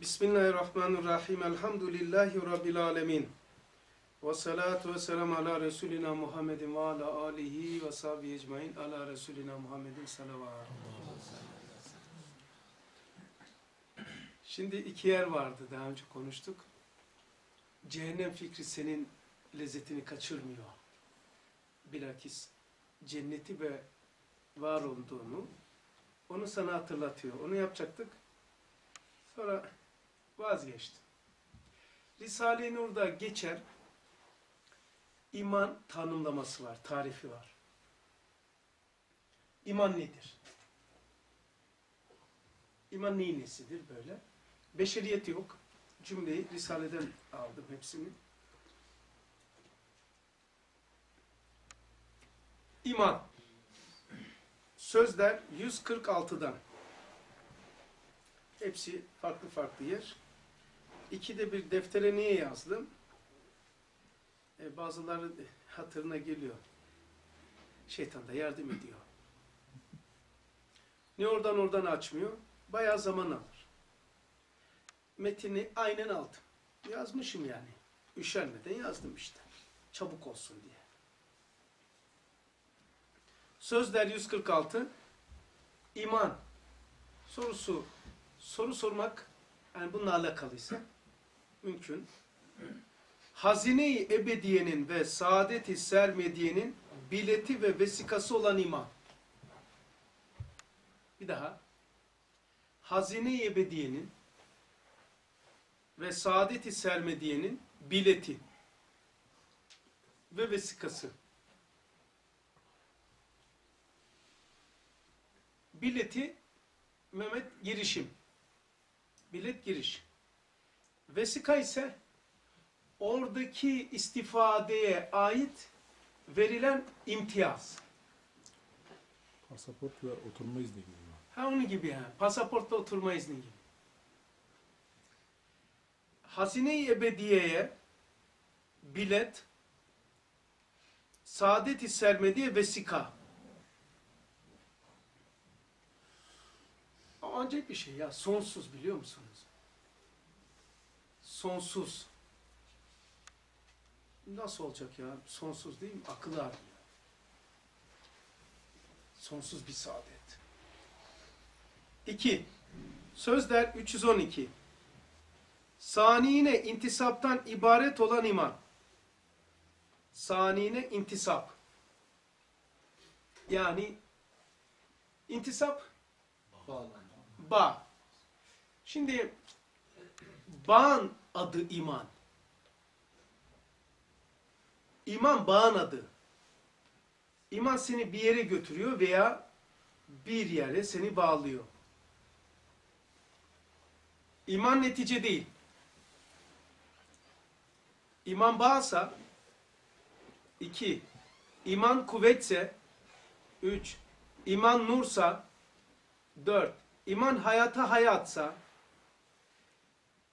Bismillahirrahmanirrahim. Elhamdülillahi Rabbil alemin. Ve salatu ve selamu ala Resulina Muhammedin ve ala alihi ve sahbihi ecmain ala Resulina Muhammedin salavat. Şimdi iki yer vardı daha önce konuştuk. Cehennem fikri senin lezzetini kaçırmıyor. Bilakis cenneti ve var olduğunu onu sana hatırlatıyor. Onu yapacaktık. Sonra vazgeçtim. Risale-i Nur'da geçer iman tanımlaması var, tarifi var. İman nedir? İman neyin nesidir böyle? Beşeriyet yok. Cümleyi Risale'den aldım hepsini. İman. Sözler 146'dan. Hepsi farklı farklı yer. İkide bir deftere niye yazdım? E, bazıları hatırına geliyor. Şeytan da yardım ediyor. Ne oradan oradan açmıyor. Bayağı zaman alır. Metini aynen aldım. Yazmışım yani. Üşenmeden yazdım işte. Çabuk olsun diye. Sözler 146. İman. Sorusu. Soru sormak yani bununla alakalıysa mümkün. Hazine-i ebediyenin ve saadet-i sermediyenin bileti ve vesikası olan iman. Bir daha. Hazine-i ebediyenin ve saadet-i sermediyenin bileti ve vesikası. Bileti Mehmet girişim. Bilet giriş. Vesika ise oradaki istifadeye ait verilen imtiyaz. Pasaport ve oturma izni gibi. Ha onun gibi yani. Pasaportta oturma izni gibi. Hazine-i ebediyeye bilet, saadet-i sermediye vesika. Ancak bir şey ya. Sonsuz biliyor musunuz? Sonsuz. Nasıl olacak ya? Sonsuz değil mi? Akıl almıyor. Sonsuz bir saadet. 2. Sözler 312. Saniyine intisaptan ibaret olan iman. Saniyine intisap. Yani intisap Ba. Şimdi bağın adı iman. İman bağın adı. İman seni bir yere götürüyor veya bir yere seni bağlıyor. İman netice değil. İman bağsa iki. İman kuvvetse üç. İman nursa dört. İman hayata hayatsa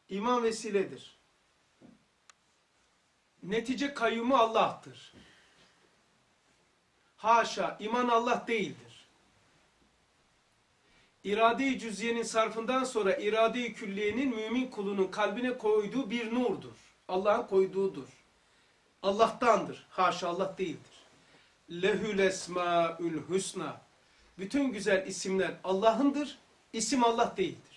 iman vesiledir. Netice kayyumu Allah'tır. Haşa, iman Allah değildir. İrade-i cüziyenin sarfından sonra irade-i külliyenin mümin kulunun kalbine koyduğu bir nurdur. Allah'ın koyduğudur. Allah'tandır. Haşa Allah değildir. Lehül esmaül hüsna. Bütün güzel isimler Allah'ındır. İsim Allah değildir.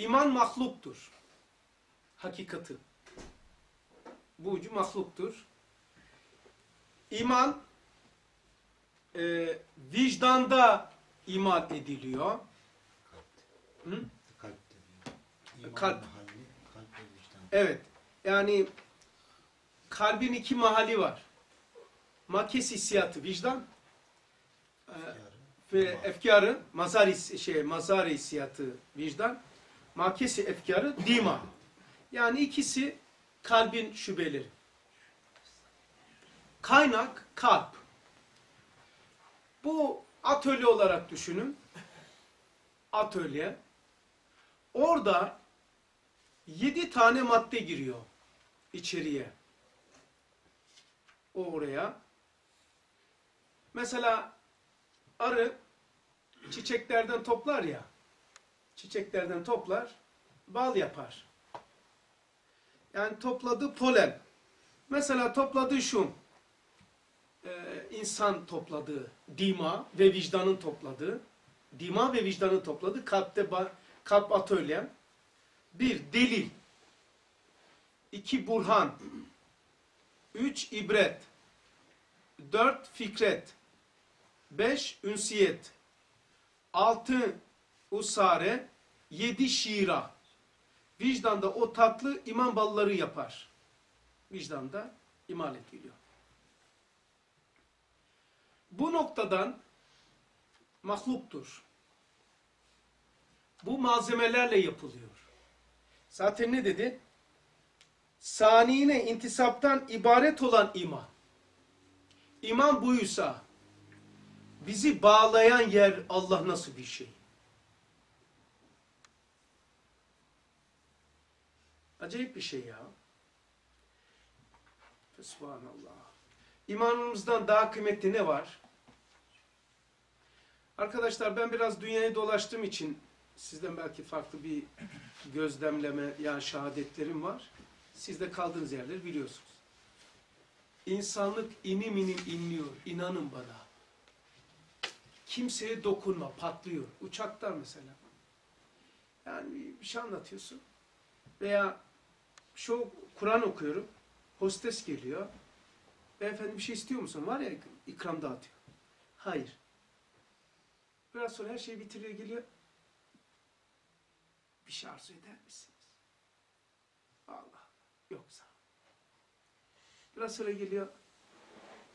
İman mahluktur. Hakikati. Bu ucu mahluktur. İman e, vicdanda iman ediliyor. Hı? Kalp. İman Kalp. mahalli, kalp ve vicdan. Evet. Yani kalbin iki mahalli var. Makes hissiyatı, vicdan e, ve efkarı, mazar, şey, mazar hissiyatı, vicdan. Makesi efkarı, dima. Yani ikisi kalbin şubeleri. Kaynak, kalp. Bu atölye olarak düşünün. Atölye. Orada yedi tane madde giriyor içeriye. Oraya. Mesela arı çiçeklerden toplar ya. Çiçeklerden toplar, bal yapar. Yani topladığı polen. Mesela topladığı şun. Ee, insan topladığı dima ve vicdanın topladığı. Dima ve vicdanın topladığı kalpte ba- kalp atölyem. Bir, delil. iki burhan. Üç, ibret. Dört, fikret. Beş, ünsiyet. Altı, usare. Yedi, şiira. Vicdanda o tatlı iman balları yapar. Vicdanda imal ediliyor. Bu noktadan mahluktur. Bu malzemelerle yapılıyor. Zaten ne dedi? Saniyine intisaptan ibaret olan iman. İman buysa bizi bağlayan yer Allah nasıl bir şey? Acayip bir şey ya. Subhanallah. İmanımızdan daha kıymetli ne var? Arkadaşlar ben biraz dünyayı dolaştığım için sizden belki farklı bir gözlemleme yani şehadetlerim var. Siz de kaldığınız yerleri biliyorsunuz. İnsanlık inim inim inliyor. İnanın bana. Kimseye dokunma, patlıyor. Uçaklar mesela. Yani bir- şey anlatıyorsun. Veya şu Kur'an okuyorum. Hostes geliyor. Beyefendi bir şey istiyor musun? Var ya ikram dağıtıyor. Hayır. Biraz sonra her şeyi bitiriyor geliyor. Bir şey arzu eder misiniz? Allah. Yoksa. Biraz sonra geliyor.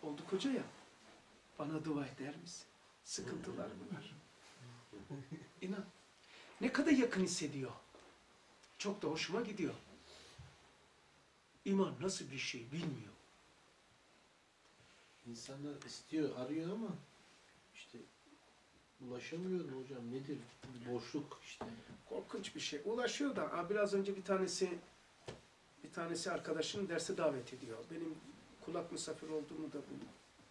Oldu koca ya. Bana dua eder misin? Sıkıntılar var. İnan. Ne kadar yakın hissediyor. Çok da hoşuma gidiyor. İman nasıl bir şey bilmiyor. İnsanlar istiyor, arıyor ama işte ulaşamıyor mu hocam? Nedir? Boşluk işte. Korkunç bir şey. Ulaşıyor da ha, biraz önce bir tanesi bir tanesi arkadaşını derse davet ediyor. Benim kulak misafir olduğumu da bu.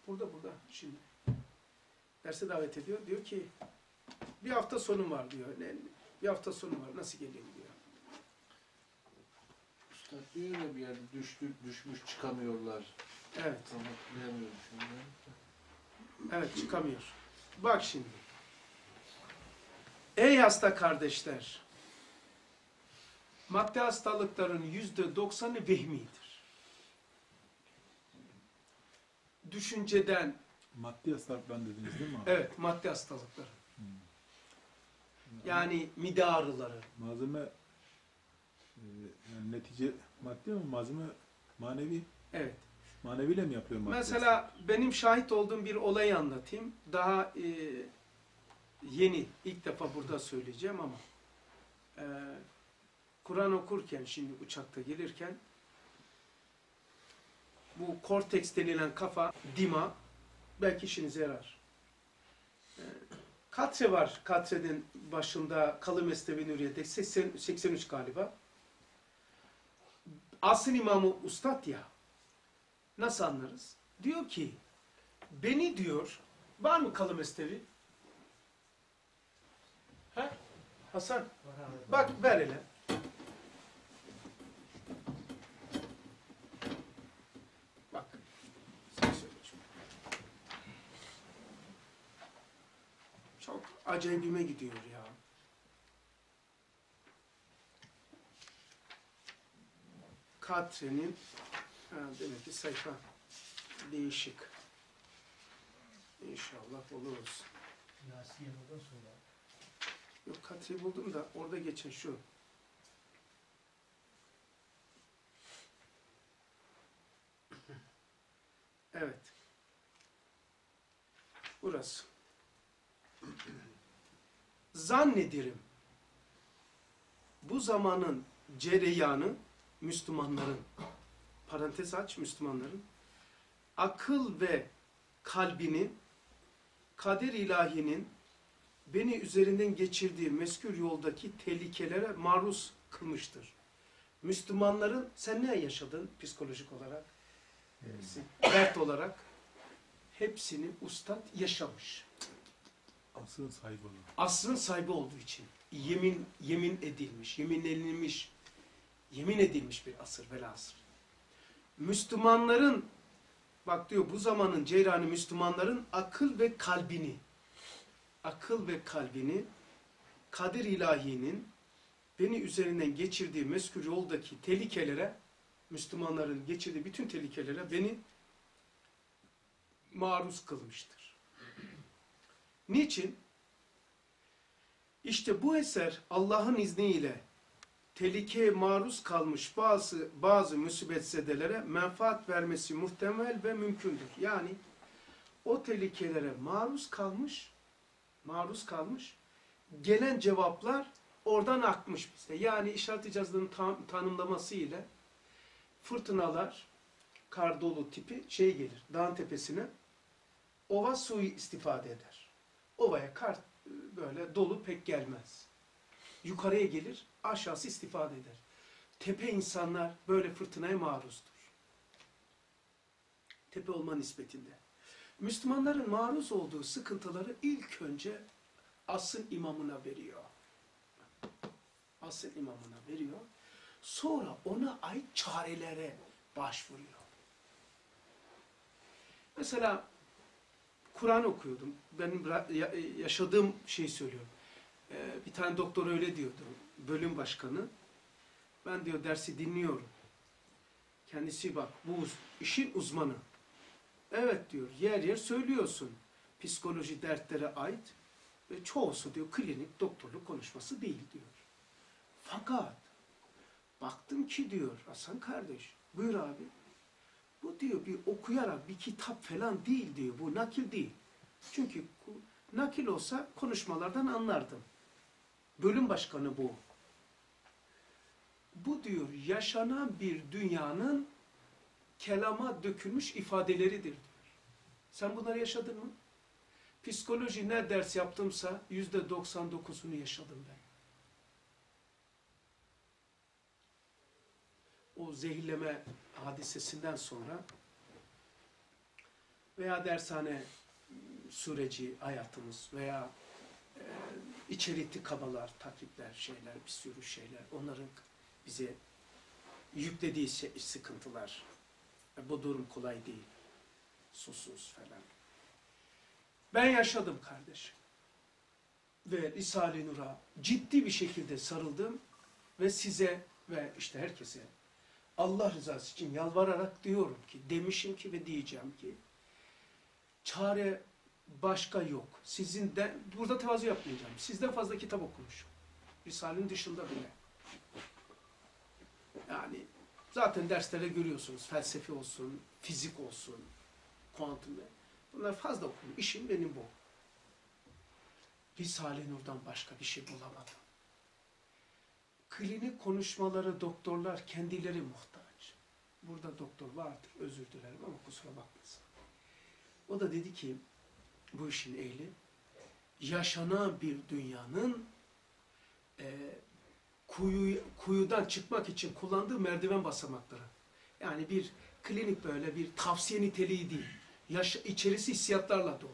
Burada burada şimdi. Derse davet ediyor. Diyor ki bir hafta sonum var diyor. Ne, bir hafta sonum var. Nasıl geleyim diyor. Üstad diyor ya bir yerde düştü, düşmüş çıkamıyorlar. Evet. Tam hatırlayamıyorum şimdi. Evet çıkamıyor. Bak şimdi. Ey hasta kardeşler. Madde hastalıkların yüzde doksanı vehmidir. Düşünceden, Maddi hastalıklar dediniz değil mi abi? evet madde hastalıkları. Yani mide ağrıları. Malzeme e, yani netice maddi ama malzeme manevi. Evet. Maneviyle mi yapıyor maddi Mesela benim şahit olduğum bir olayı anlatayım. Daha e, yeni, ilk defa burada söyleyeceğim ama e, Kur'an okurken, şimdi uçakta gelirken bu korteks denilen kafa, dima belki işinize yarar. E, katre var, katrenin başında Kalı Mesnevi Nuriye'de 80, 83 galiba. Asıl imamı ustad ya, Nasıl anlarız? Diyor ki, beni diyor, var mı kalın mestevi? He? Hasan, bak ver hele. Bak. Çok acayibime gidiyor ya. Katre'nin Ha, demek ki sayfa değişik. İnşallah oluruz. Yasiye'den sonra Yok katri buldum da orada geçen şu. Evet. Burası. Zannedirim. Bu zamanın cereyanı Müslümanların parantez aç Müslümanların akıl ve kalbini kader ilahinin beni üzerinden geçirdiği meskür yoldaki tehlikelere maruz kılmıştır. Müslümanların sen ne yaşadın psikolojik olarak? Hepsi, dert olarak hepsini ustad yaşamış. Aslın sahibi. Aslın sahibi olduğu için yemin yemin edilmiş, yeminlenilmiş, yemin edilmiş bir asır velhasıl. Müslümanların bak diyor bu zamanın ceyrani Müslümanların akıl ve kalbini akıl ve kalbini kadir ilahinin beni üzerinden geçirdiği meskur yoldaki tehlikelere Müslümanların geçirdiği bütün tehlikelere beni maruz kılmıştır. Niçin? İşte bu eser Allah'ın izniyle tehlikeye maruz kalmış bazı bazı musibetzedelere menfaat vermesi muhtemel ve mümkündür. Yani o tehlikelere maruz kalmış, maruz kalmış, gelen cevaplar oradan akmış bize. Yani işaret icazının tam, tanımlaması ile fırtınalar, kar dolu tipi şey gelir, dağın tepesine, ova suyu istifade eder. Ovaya kar böyle dolu pek gelmez. Yukarıya gelir, aşağısı istifade eder. Tepe insanlar böyle fırtınaya maruzdur. Tepe olma nispetinde. Müslümanların maruz olduğu sıkıntıları ilk önce asıl imamına veriyor. Asıl imamına veriyor. Sonra ona ait çarelere başvuruyor. Mesela Kur'an okuyordum. Benim yaşadığım şeyi söylüyorum. Ee, bir tane doktor öyle diyordu. Bölüm başkanı. Ben diyor dersi dinliyorum. Kendisi bak bu işin uzmanı. Evet diyor yer yer söylüyorsun. Psikoloji dertlere ait ve çoğusu diyor klinik doktorluk konuşması değil diyor. Fakat baktım ki diyor Hasan kardeş buyur abi bu diyor bir okuyarak bir kitap falan değil diyor. Bu nakil değil. Çünkü nakil olsa konuşmalardan anlardım. Bölüm başkanı bu. Bu diyor yaşanan bir dünyanın kelama dökülmüş ifadeleridir diyor. Sen bunları yaşadın mı? Psikoloji ne ders yaptımsa yüzde 99'unu yaşadım ben. O zehirleme hadisesinden sonra veya dershane süreci hayatımız veya e, içerikli kabalar, takripler, şeyler, bir sürü şeyler, onların bize yüklediği şey, sıkıntılar. Bu durum kolay değil. Susuz falan. Ben yaşadım kardeşim. Ve Risale-i Nur'a ciddi bir şekilde sarıldım ve size ve işte herkese Allah rızası için yalvararak diyorum ki, demişim ki ve diyeceğim ki, çare başka yok. Sizin de, burada tevazu yapmayacağım. Sizden fazla kitap okumuşum. Risale'nin dışında bile. Yani zaten derslere görüyorsunuz. Felsefe olsun, fizik olsun, kuantum. Bunlar fazla okudum. İşim benim bu. Risale-i Nur'dan başka bir şey bulamadım. Klinik konuşmaları doktorlar kendileri muhtaç. Burada doktor vardır, özür dilerim ama kusura bakmasın. O da dedi ki, bu işin ehli, yaşanan bir dünyanın e, kuyu, kuyudan çıkmak için kullandığı merdiven basamakları. Yani bir klinik böyle bir tavsiye niteliği değil. Yaş, içerisi hissiyatlarla dolu.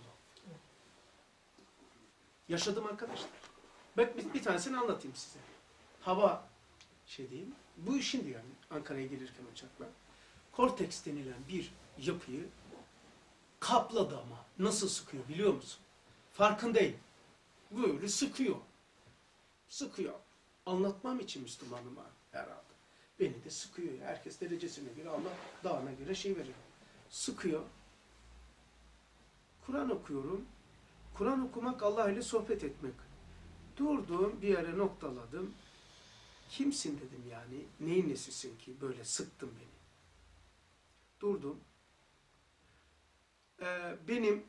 Yaşadım arkadaşlar. Bak bir, bir tanesini anlatayım size. Hava şey diyeyim. Bu işin yani Ankara'ya gelirken uçakla. Korteks denilen bir yapıyı kapladı ama. Nasıl sıkıyor biliyor musun? Farkındayım. Böyle sıkıyor. Sıkıyor. Anlatmam için Müslümanım herhalde. Beni de sıkıyor. Herkes derecesine göre Allah dağına göre şey veriyor. Sıkıyor. Kur'an okuyorum. Kur'an okumak Allah ile sohbet etmek. Durdum bir yere noktaladım. Kimsin dedim yani. Neyin nesisin ki böyle sıktın beni. Durdum. Ee, benim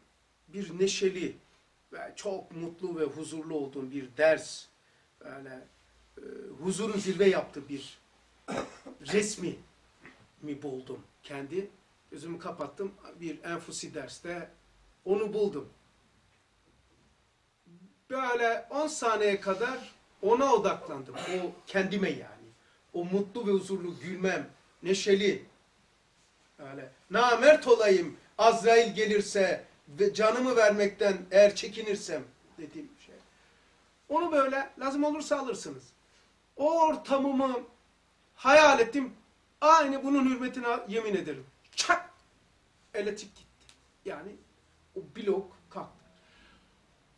bir neşeli ve çok mutlu ve huzurlu olduğum bir ders böyle e, huzurun zirve yaptığı bir resmi mi buldum kendi. Gözümü kapattım. Bir enfusi derste onu buldum. Böyle 10 saniye kadar ona odaklandım. O kendime yani. O mutlu ve huzurlu gülmem, neşeli. Öyle namert olayım Azrail gelirse ve canımı vermekten eğer çekinirsem dediğim şey. Onu böyle lazım olursa alırsınız. O ortamımı hayal ettim. Aynı bunun hürmetine yemin ederim. Çak! Elektrik gitti. Yani o blok kalktı.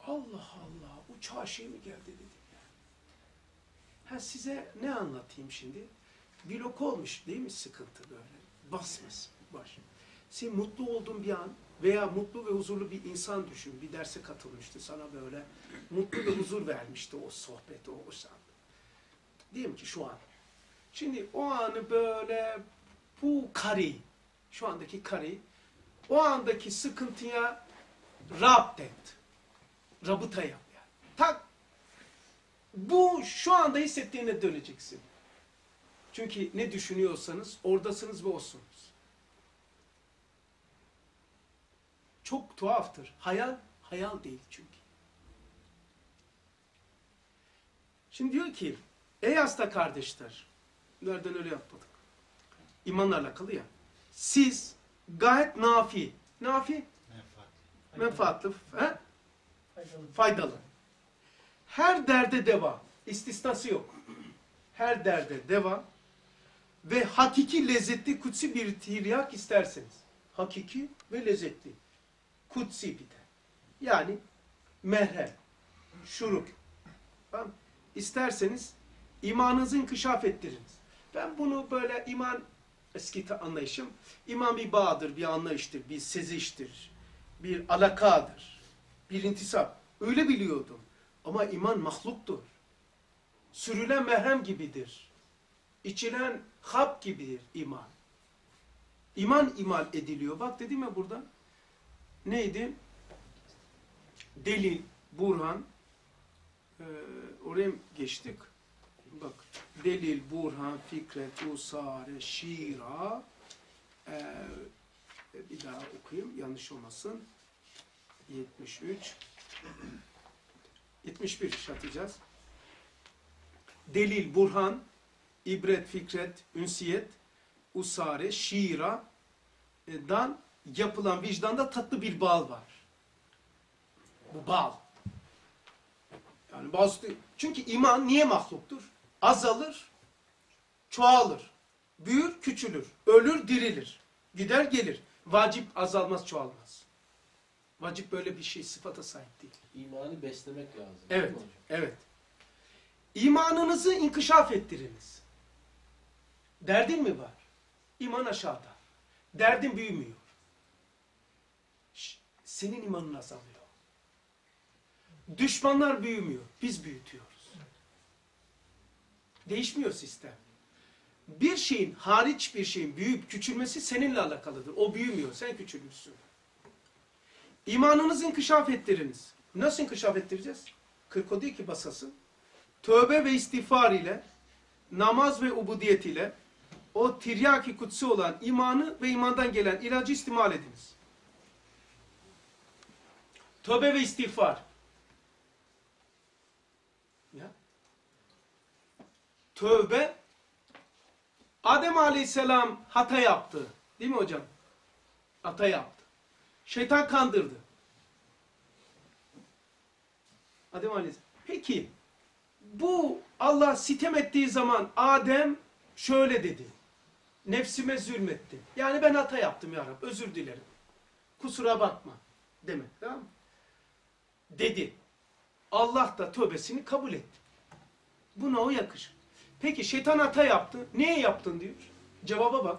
Allah Allah bu çarşıya mı geldi dedim. Ha size ne anlatayım şimdi? Blok olmuş değil mi sıkıntı böyle? Basmış baş. Sen mutlu olduğun bir an veya mutlu ve huzurlu bir insan düşün. Bir derse katılmıştı sana böyle. Mutlu ve huzur vermişti o sohbet, o, san. Diyelim ki şu an. Şimdi o anı böyle bu kari, şu andaki kari, o andaki sıkıntıya rapt et. Rabıta yap yani. Tak. Bu şu anda hissettiğine döneceksin. Çünkü ne düşünüyorsanız oradasınız ve olsunuz. Çok tuhaftır. Hayal, hayal değil çünkü. Şimdi diyor ki, ey hasta kardeşler, nereden öyle yapmadık? İmanla alakalı ya. Siz gayet nafi, nafi, menfaatlı, he? Faydalı. faydalı. Her derde deva, istisnası yok. Her derde deva ve hakiki lezzetli kutsi bir tiryak isterseniz. Hakiki ve lezzetli. Kutsi bir de. Yani merhem, şurup. Tamam. İsterseniz imanınızı inkişaf ettiriniz. Ben bunu böyle iman eski anlayışım. iman bir bağdır, bir anlayıştır, bir seziştir, bir alakadır, bir intisap. Öyle biliyordum. Ama iman mahluktur. Sürülen merhem gibidir. İçilen hap gibidir iman. İman imal ediliyor. Bak dedim ya burada. Neydi? Delil, burhan. Ee, oraya geçtik. Bak. Delil, burhan, fikret, usare, şira. Ee, bir daha okuyayım. Yanlış olmasın. 73. 71 şatacağız. Delil, burhan, ibret, fikret, ünsiyet, usare, şiira e, dan yapılan vicdanda tatlı bir bal var. Bu bal. Yani bazı çünkü iman niye mahluktur? Azalır, çoğalır, büyür, küçülür, ölür, dirilir, gider, gelir. Vacip azalmaz, çoğalmaz. Vacip böyle bir şey sıfata sahip değil. İmanı beslemek lazım. Evet, evet. İmanınızı inkişaf ettiriniz. Derdin mi var? İman aşağıda. Derdin büyümüyor. Senin imanın azalıyor. Düşmanlar büyümüyor. Biz büyütüyoruz. Değişmiyor sistem. Bir şeyin, hariç bir şeyin büyüyüp küçülmesi seninle alakalıdır. O büyümüyor, sen küçülmüşsün. İmanınızı inkişaf ettiriniz. Nasıl inkişaf ettireceğiz? 42 basası. Tövbe ve istiğfar ile, namaz ve ubudiyet ile, o tiryaki kutsi olan imanı ve imandan gelen ilacı istimal ediniz. Tövbe ve istiğfar. Ya. Tövbe, Adem aleyhisselam hata yaptı. Değil mi hocam? Hata yaptı. Şeytan kandırdı. Adem aleyhisselam. Peki, bu Allah sitem ettiği zaman Adem şöyle dedi. Nefsime zulmettim. Yani ben hata yaptım ya Rab. Özür dilerim. Kusura bakma. Demek tamam mı? Dedi. Allah da tövbesini kabul etti. Buna o yakışır. Peki şeytan hata yaptı. Niye yaptın diyor. Cevaba bak.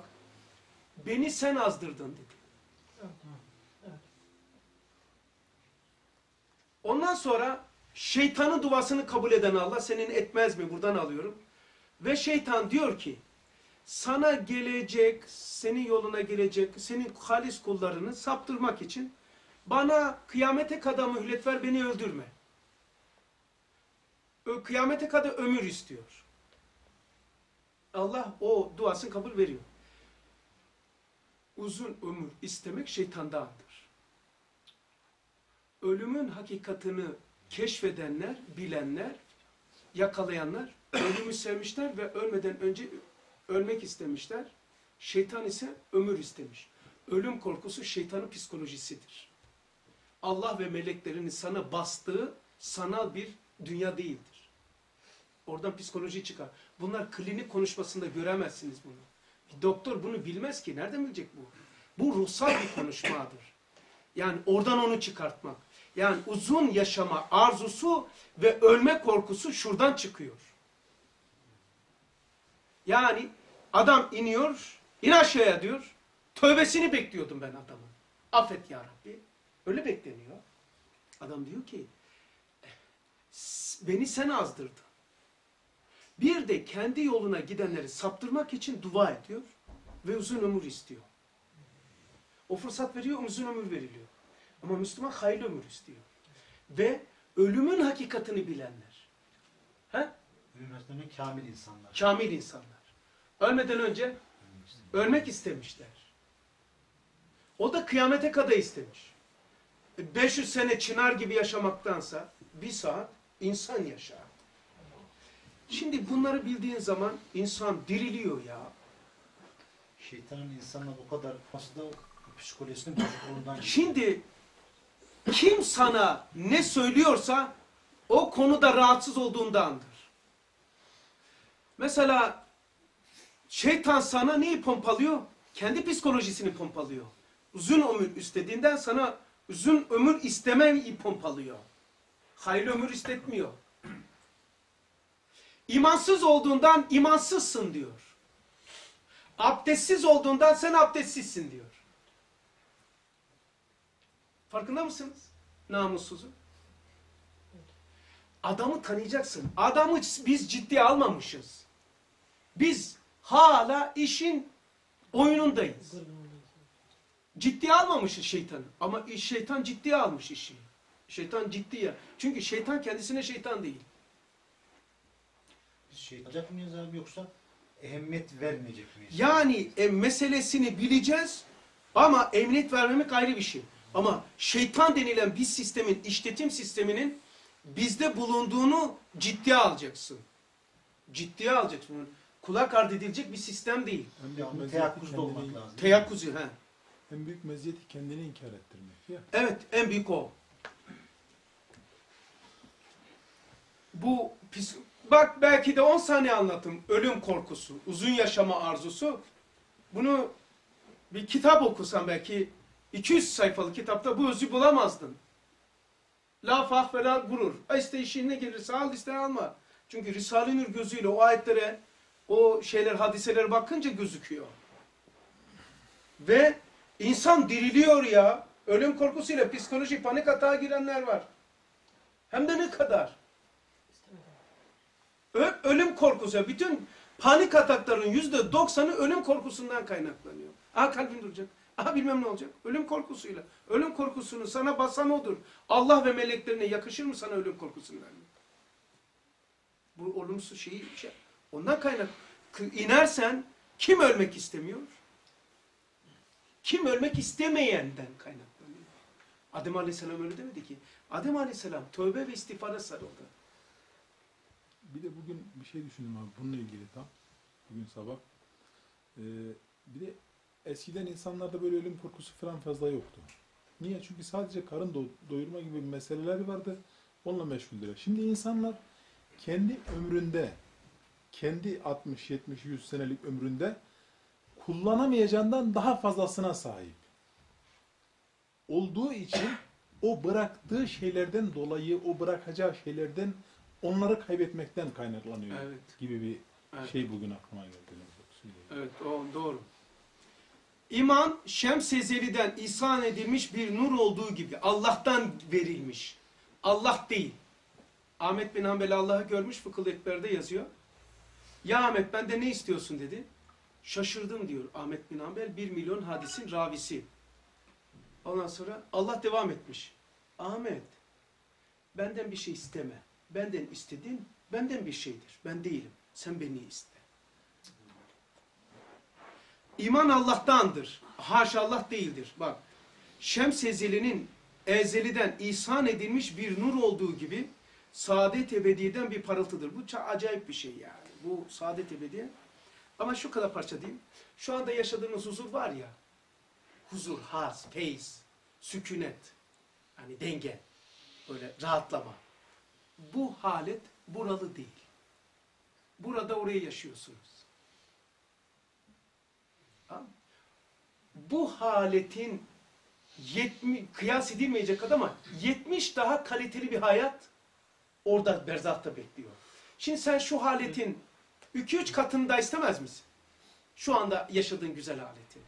Beni sen azdırdın dedi. Ondan sonra şeytanın duasını kabul eden Allah senin etmez mi? Buradan alıyorum. Ve şeytan diyor ki sana gelecek, senin yoluna gelecek, senin halis kullarını saptırmak için bana kıyamete kadar mühlet ver, beni öldürme. Kıyamete kadar ömür istiyor. Allah o duasını kabul veriyor. Uzun ömür istemek şeytandandır. Ölümün hakikatini keşfedenler, bilenler, yakalayanlar ölümü sevmişler ve ölmeden önce ölmek istemişler. Şeytan ise ömür istemiş. Ölüm korkusu şeytanın psikolojisidir. Allah ve meleklerin sana bastığı Sanal bir dünya değildir. Oradan psikoloji çıkar. Bunlar klinik konuşmasında göremezsiniz bunu. Bir doktor bunu bilmez ki. Nereden bilecek bu? Bu ruhsal bir konuşmadır. Yani oradan onu çıkartmak. Yani uzun yaşama arzusu ve ölme korkusu şuradan çıkıyor. Yani adam iniyor, in aşağıya diyor. Tövbesini bekliyordum ben adamın. Affet ya Rabbi. Öyle bekleniyor. Adam diyor ki, "S- beni sen azdırdın. Bir de kendi yoluna gidenleri saptırmak için dua ediyor ve uzun ömür istiyor. O fırsat veriyor, uzun ömür veriliyor. Ama Müslüman hayırlı ömür istiyor. Ve ölümün hakikatini bilenler. He? Üniversitenin kamil insanlar. Kamil insanlar. Ölmeden önce ölmek istemişler. O da kıyamete kadar istemiş. 500 sene çınar gibi yaşamaktansa bir saat insan yaşar. Şimdi bunları bildiğin zaman insan diriliyor ya. Şeytanın insanla bu kadar yapması da psikolojisinin bozukluğundan. Şimdi kim sana ne söylüyorsa o konuda rahatsız olduğundandır. Mesela şeytan sana neyi pompalıyor? Kendi psikolojisini pompalıyor. Uzun ömür istediğinden sana uzun ömür istemeyi pompalıyor. Hayırlı ömür istetmiyor. İmansız olduğundan imansızsın diyor. Abdestsiz olduğundan sen abdestsizsin diyor. Farkında mısınız? Namussuzu. Adamı tanıyacaksın. Adamı biz ciddiye almamışız. Biz hala işin oyunundayız. Ciddiye almamışız şeytanı. Ama şeytan ciddiye almış işi. Şeytan ciddiye. Çünkü şeytan kendisine şeytan değil. Biz şey mıyız abi yoksa ehemmiyet vermeyecek miyiz? Yani e, meselesini bileceğiz ama emniyet vermemek ayrı bir şey. Ama şeytan denilen bir sistemin, işletim sisteminin bizde bulunduğunu ciddiye alacaksın. Ciddiye alacaksın. Kulak ardı edilecek bir sistem değil. Teyakkuzda kendini- olmak lazım. Teyakkuzu. He. En büyük meziyeti kendini inkar ettirmek. Ya. Evet, en büyük o. Bu pis- bak belki de 10 saniye anlattım. Ölüm korkusu, uzun yaşama arzusu. Bunu bir kitap okusan belki 200 sayfalı kitapta bu özü bulamazdın. La fah ve la gurur. İşte işine gelirse al iste alma. Çünkü Risale-i Nur gözüyle o ayetlere, o şeyler, hadiselere bakınca gözüküyor. Ve insan diriliyor ya. Ölüm korkusuyla psikolojik panik atağa girenler var. Hem de ne kadar? Ö- ölüm korkusu. Bütün panik atakların yüzde doksanı ölüm korkusundan kaynaklanıyor. Aha kalbin duracak. Aha bilmem ne olacak. Ölüm korkusuyla. Ölüm korkusunu sana basan odur. Allah ve meleklerine yakışır mı sana ölüm korkusunu vermek? Bu olumsuz şeyi şey. Ondan kaynak. İnersen kim ölmek istemiyor? Kim ölmek istemeyenden kaynaklanıyor. Adem Aleyhisselam öyle demedi ki. Adem Aleyhisselam tövbe ve istiğfara sarıldı. Bir de bugün bir şey düşündüm abi bununla ilgili tam. Bugün sabah. Ee, bir de eskiden insanlarda böyle ölüm korkusu falan fazla yoktu. Niye? Çünkü sadece karın do- doyurma gibi meseleler vardı. Onunla meşguldüler. Şimdi insanlar kendi ömründe, kendi 60, 70, 100 senelik ömründe kullanamayacağından daha fazlasına sahip. Olduğu için o bıraktığı şeylerden dolayı, o bırakacağı şeylerden onları kaybetmekten kaynaklanıyor Evet. gibi bir Evet. şey bugün aklıma geldi. Evet o doğru. İman Şems Ezeli'den ihsan edilmiş bir nur olduğu gibi Allah'tan verilmiş. Allah değil. Ahmet bin Hanbel Allah'ı görmüş Fıkıh Ekber'de yazıyor. Ya Ahmet benden ne istiyorsun dedi. Şaşırdım diyor Ahmet bin Hanbel. Bir milyon hadisin ravisi. Ondan sonra Allah devam etmiş. Ahmet benden bir şey isteme. Benden istediğin benden bir şeydir. Ben değilim. Sen beni iste. İman Allah'tandır. Haşa Allah değildir. Bak. Şems ezeli'nin ezeliden ihsan edilmiş bir nur olduğu gibi saadet ebediyeden bir parıltıdır. Bu acayip bir şey yani. Bu saadet ebediye. Ama şu kadar parça diyeyim. Şu anda yaşadığımız huzur var ya. Huzur, haz, feyiz, sükunet. Hani denge. Böyle rahatlama. Bu halet buralı değil. Burada orayı yaşıyorsunuz. Bu haletin 70, kıyas edilmeyecek kadar ama 70 daha kaliteli bir hayat orada berzahta bekliyor. Şimdi sen şu haletin 2-3 katında istemez misin? Şu anda yaşadığın güzel haleti.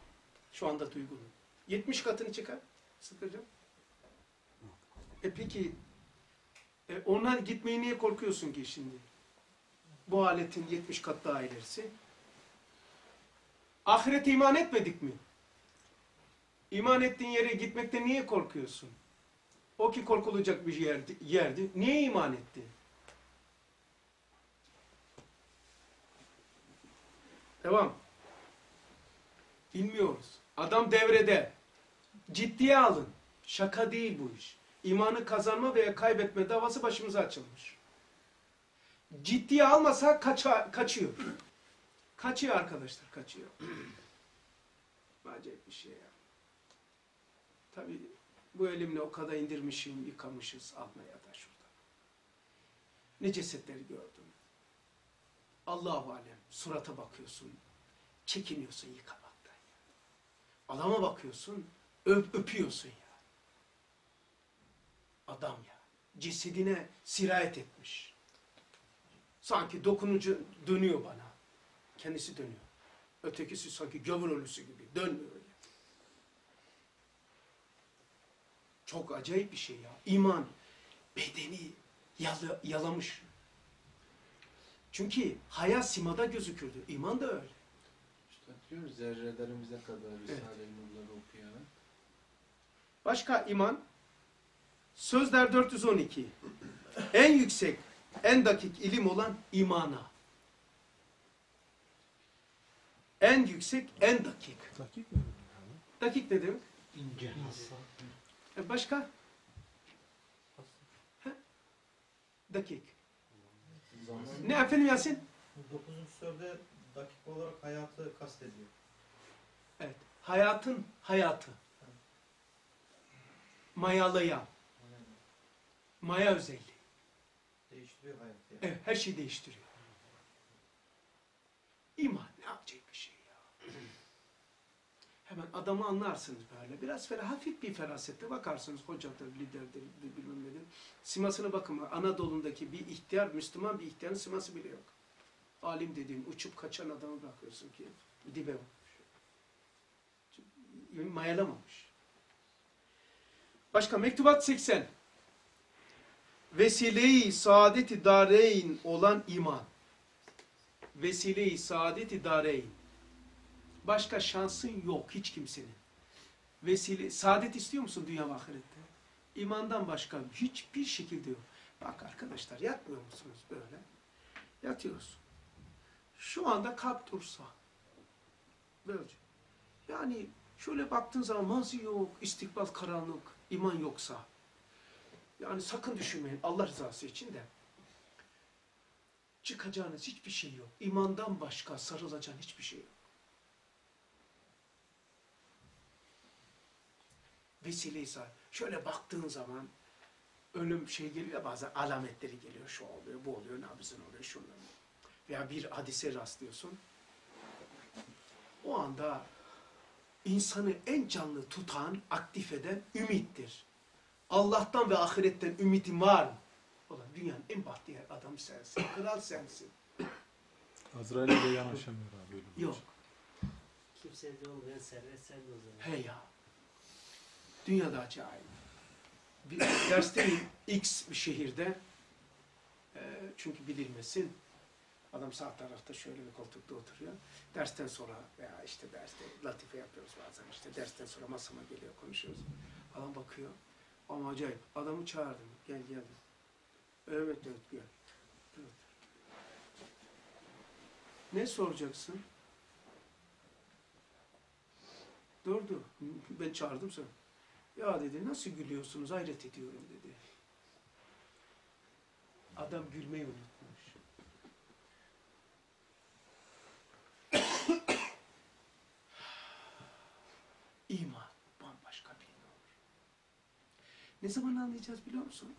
Şu anda duygunun. 70 katını çıkar. Sıkacağım. E peki e ona gitmeyi niye korkuyorsun ki şimdi? Bu aletin 70 kat daha ilerisi. Ahirete iman etmedik mi? İman ettiğin yere gitmekte niye korkuyorsun? O ki korkulacak bir yerdi. yerdi. Niye iman etti? Devam. Bilmiyoruz. Adam devrede. Ciddiye alın. Şaka değil bu iş. İmanı kazanma veya kaybetme davası başımıza açılmış. Ciddiye almasa kaça, kaçıyor. Kaçıyor arkadaşlar, kaçıyor. Acayip bir şey ya. Tabii bu elimle o kadar indirmişim, yıkamışız almaya da şurada. Ne cesetleri gördüm. Allahu alem surata bakıyorsun, çekiniyorsun yıkamaktan. Adama bakıyorsun, öp, öpüyorsun ya. Adam ya. Cesedine sirayet etmiş. Sanki dokunucu dönüyor bana. Kendisi dönüyor. Ötekisi sanki gavur ölüsü gibi dönmüyor. ya. Çok acayip bir şey ya. İman bedeni yalı, yalamış. Çünkü hayat simada gözükürdü. İman da öyle. İşte diyoruz zerrelerimize kadar Risale-i Nur'ları okuyarak. Başka iman. Sözler 412. En yüksek, en dakik ilim olan imana. En yüksek, en dakik. Dakik mi? Dakik ne demek? İnce. E başka? Dakik. Ne efendim Yasin? 9. sözde dakik olarak hayatı kastediyor. Evet. Hayatın hayatı. Mayalayan. Yani Maya özelliği. değiştiriyor hayatı yani. Evet, her şeyi değiştiriyor. İman ne yapacak. Hemen adamı anlarsınız böyle. Biraz ferah, hafif bir ferasette bakarsınız. Hocadır, liderdir, bilmem nedir. Simasına bakın. Anadolu'daki bir ihtiyar, Müslüman bir ihtiyarın siması bile yok. Alim dediğin uçup kaçan adamı bakıyorsun ki dibe vurmuş. Mayalamamış. Başka mektubat 80 vesile-i saadeti olan iman. Vesile-i saadeti dareyn. Başka şansın yok hiç kimsenin. Vesile, saadet istiyor musun dünya ve ahirette? İmandan başka hiçbir şekilde yok. Bak arkadaşlar yatmıyor musunuz böyle? Yatıyorsun. Şu anda kalp dursa. Böylece. Yani şöyle baktığın zaman mazi yok, istikbal karanlık, iman yoksa. Yani sakın düşünmeyin Allah rızası için de. Çıkacağınız hiçbir şey yok. İmandan başka sarılacağın hiçbir şey yok. Vesile-i sağ- Şöyle baktığın zaman ölüm şey geliyor ya bazen alametleri geliyor. Şu oluyor, bu oluyor, nabzın oluyor, şunlar. Veya bir hadise rastlıyorsun. O anda insanı en canlı tutan, aktif eden ümittir. Allah'tan ve ahiretten ümitin var mı? Ulan dünyanın en bahtiyar adamı sensin. Kral sensin. Azrail'e de yanaşamıyor abi Yok. şey. Kimsede olmayan servet sende o zaman. He ya. Dünyada acayip. Bir dersteyim X bir şehirde. Ee, çünkü bilinmesin. Adam sağ tarafta şöyle bir koltukta oturuyor. Dersten sonra veya işte derste latife yapıyoruz bazen işte dersten sonra masama geliyor konuşuyoruz. Adam bakıyor. Ama acayip. Adamı çağırdım. Gel gel. Evet evet gel. Evet. Ne soracaksın? Durdu. Ben çağırdım sonra. Ya dedi nasıl gülüyorsunuz hayret ediyorum dedi. Adam gülmeyi unutmuş. İman bambaşka bir nur. Ne zaman anlayacağız biliyor musun?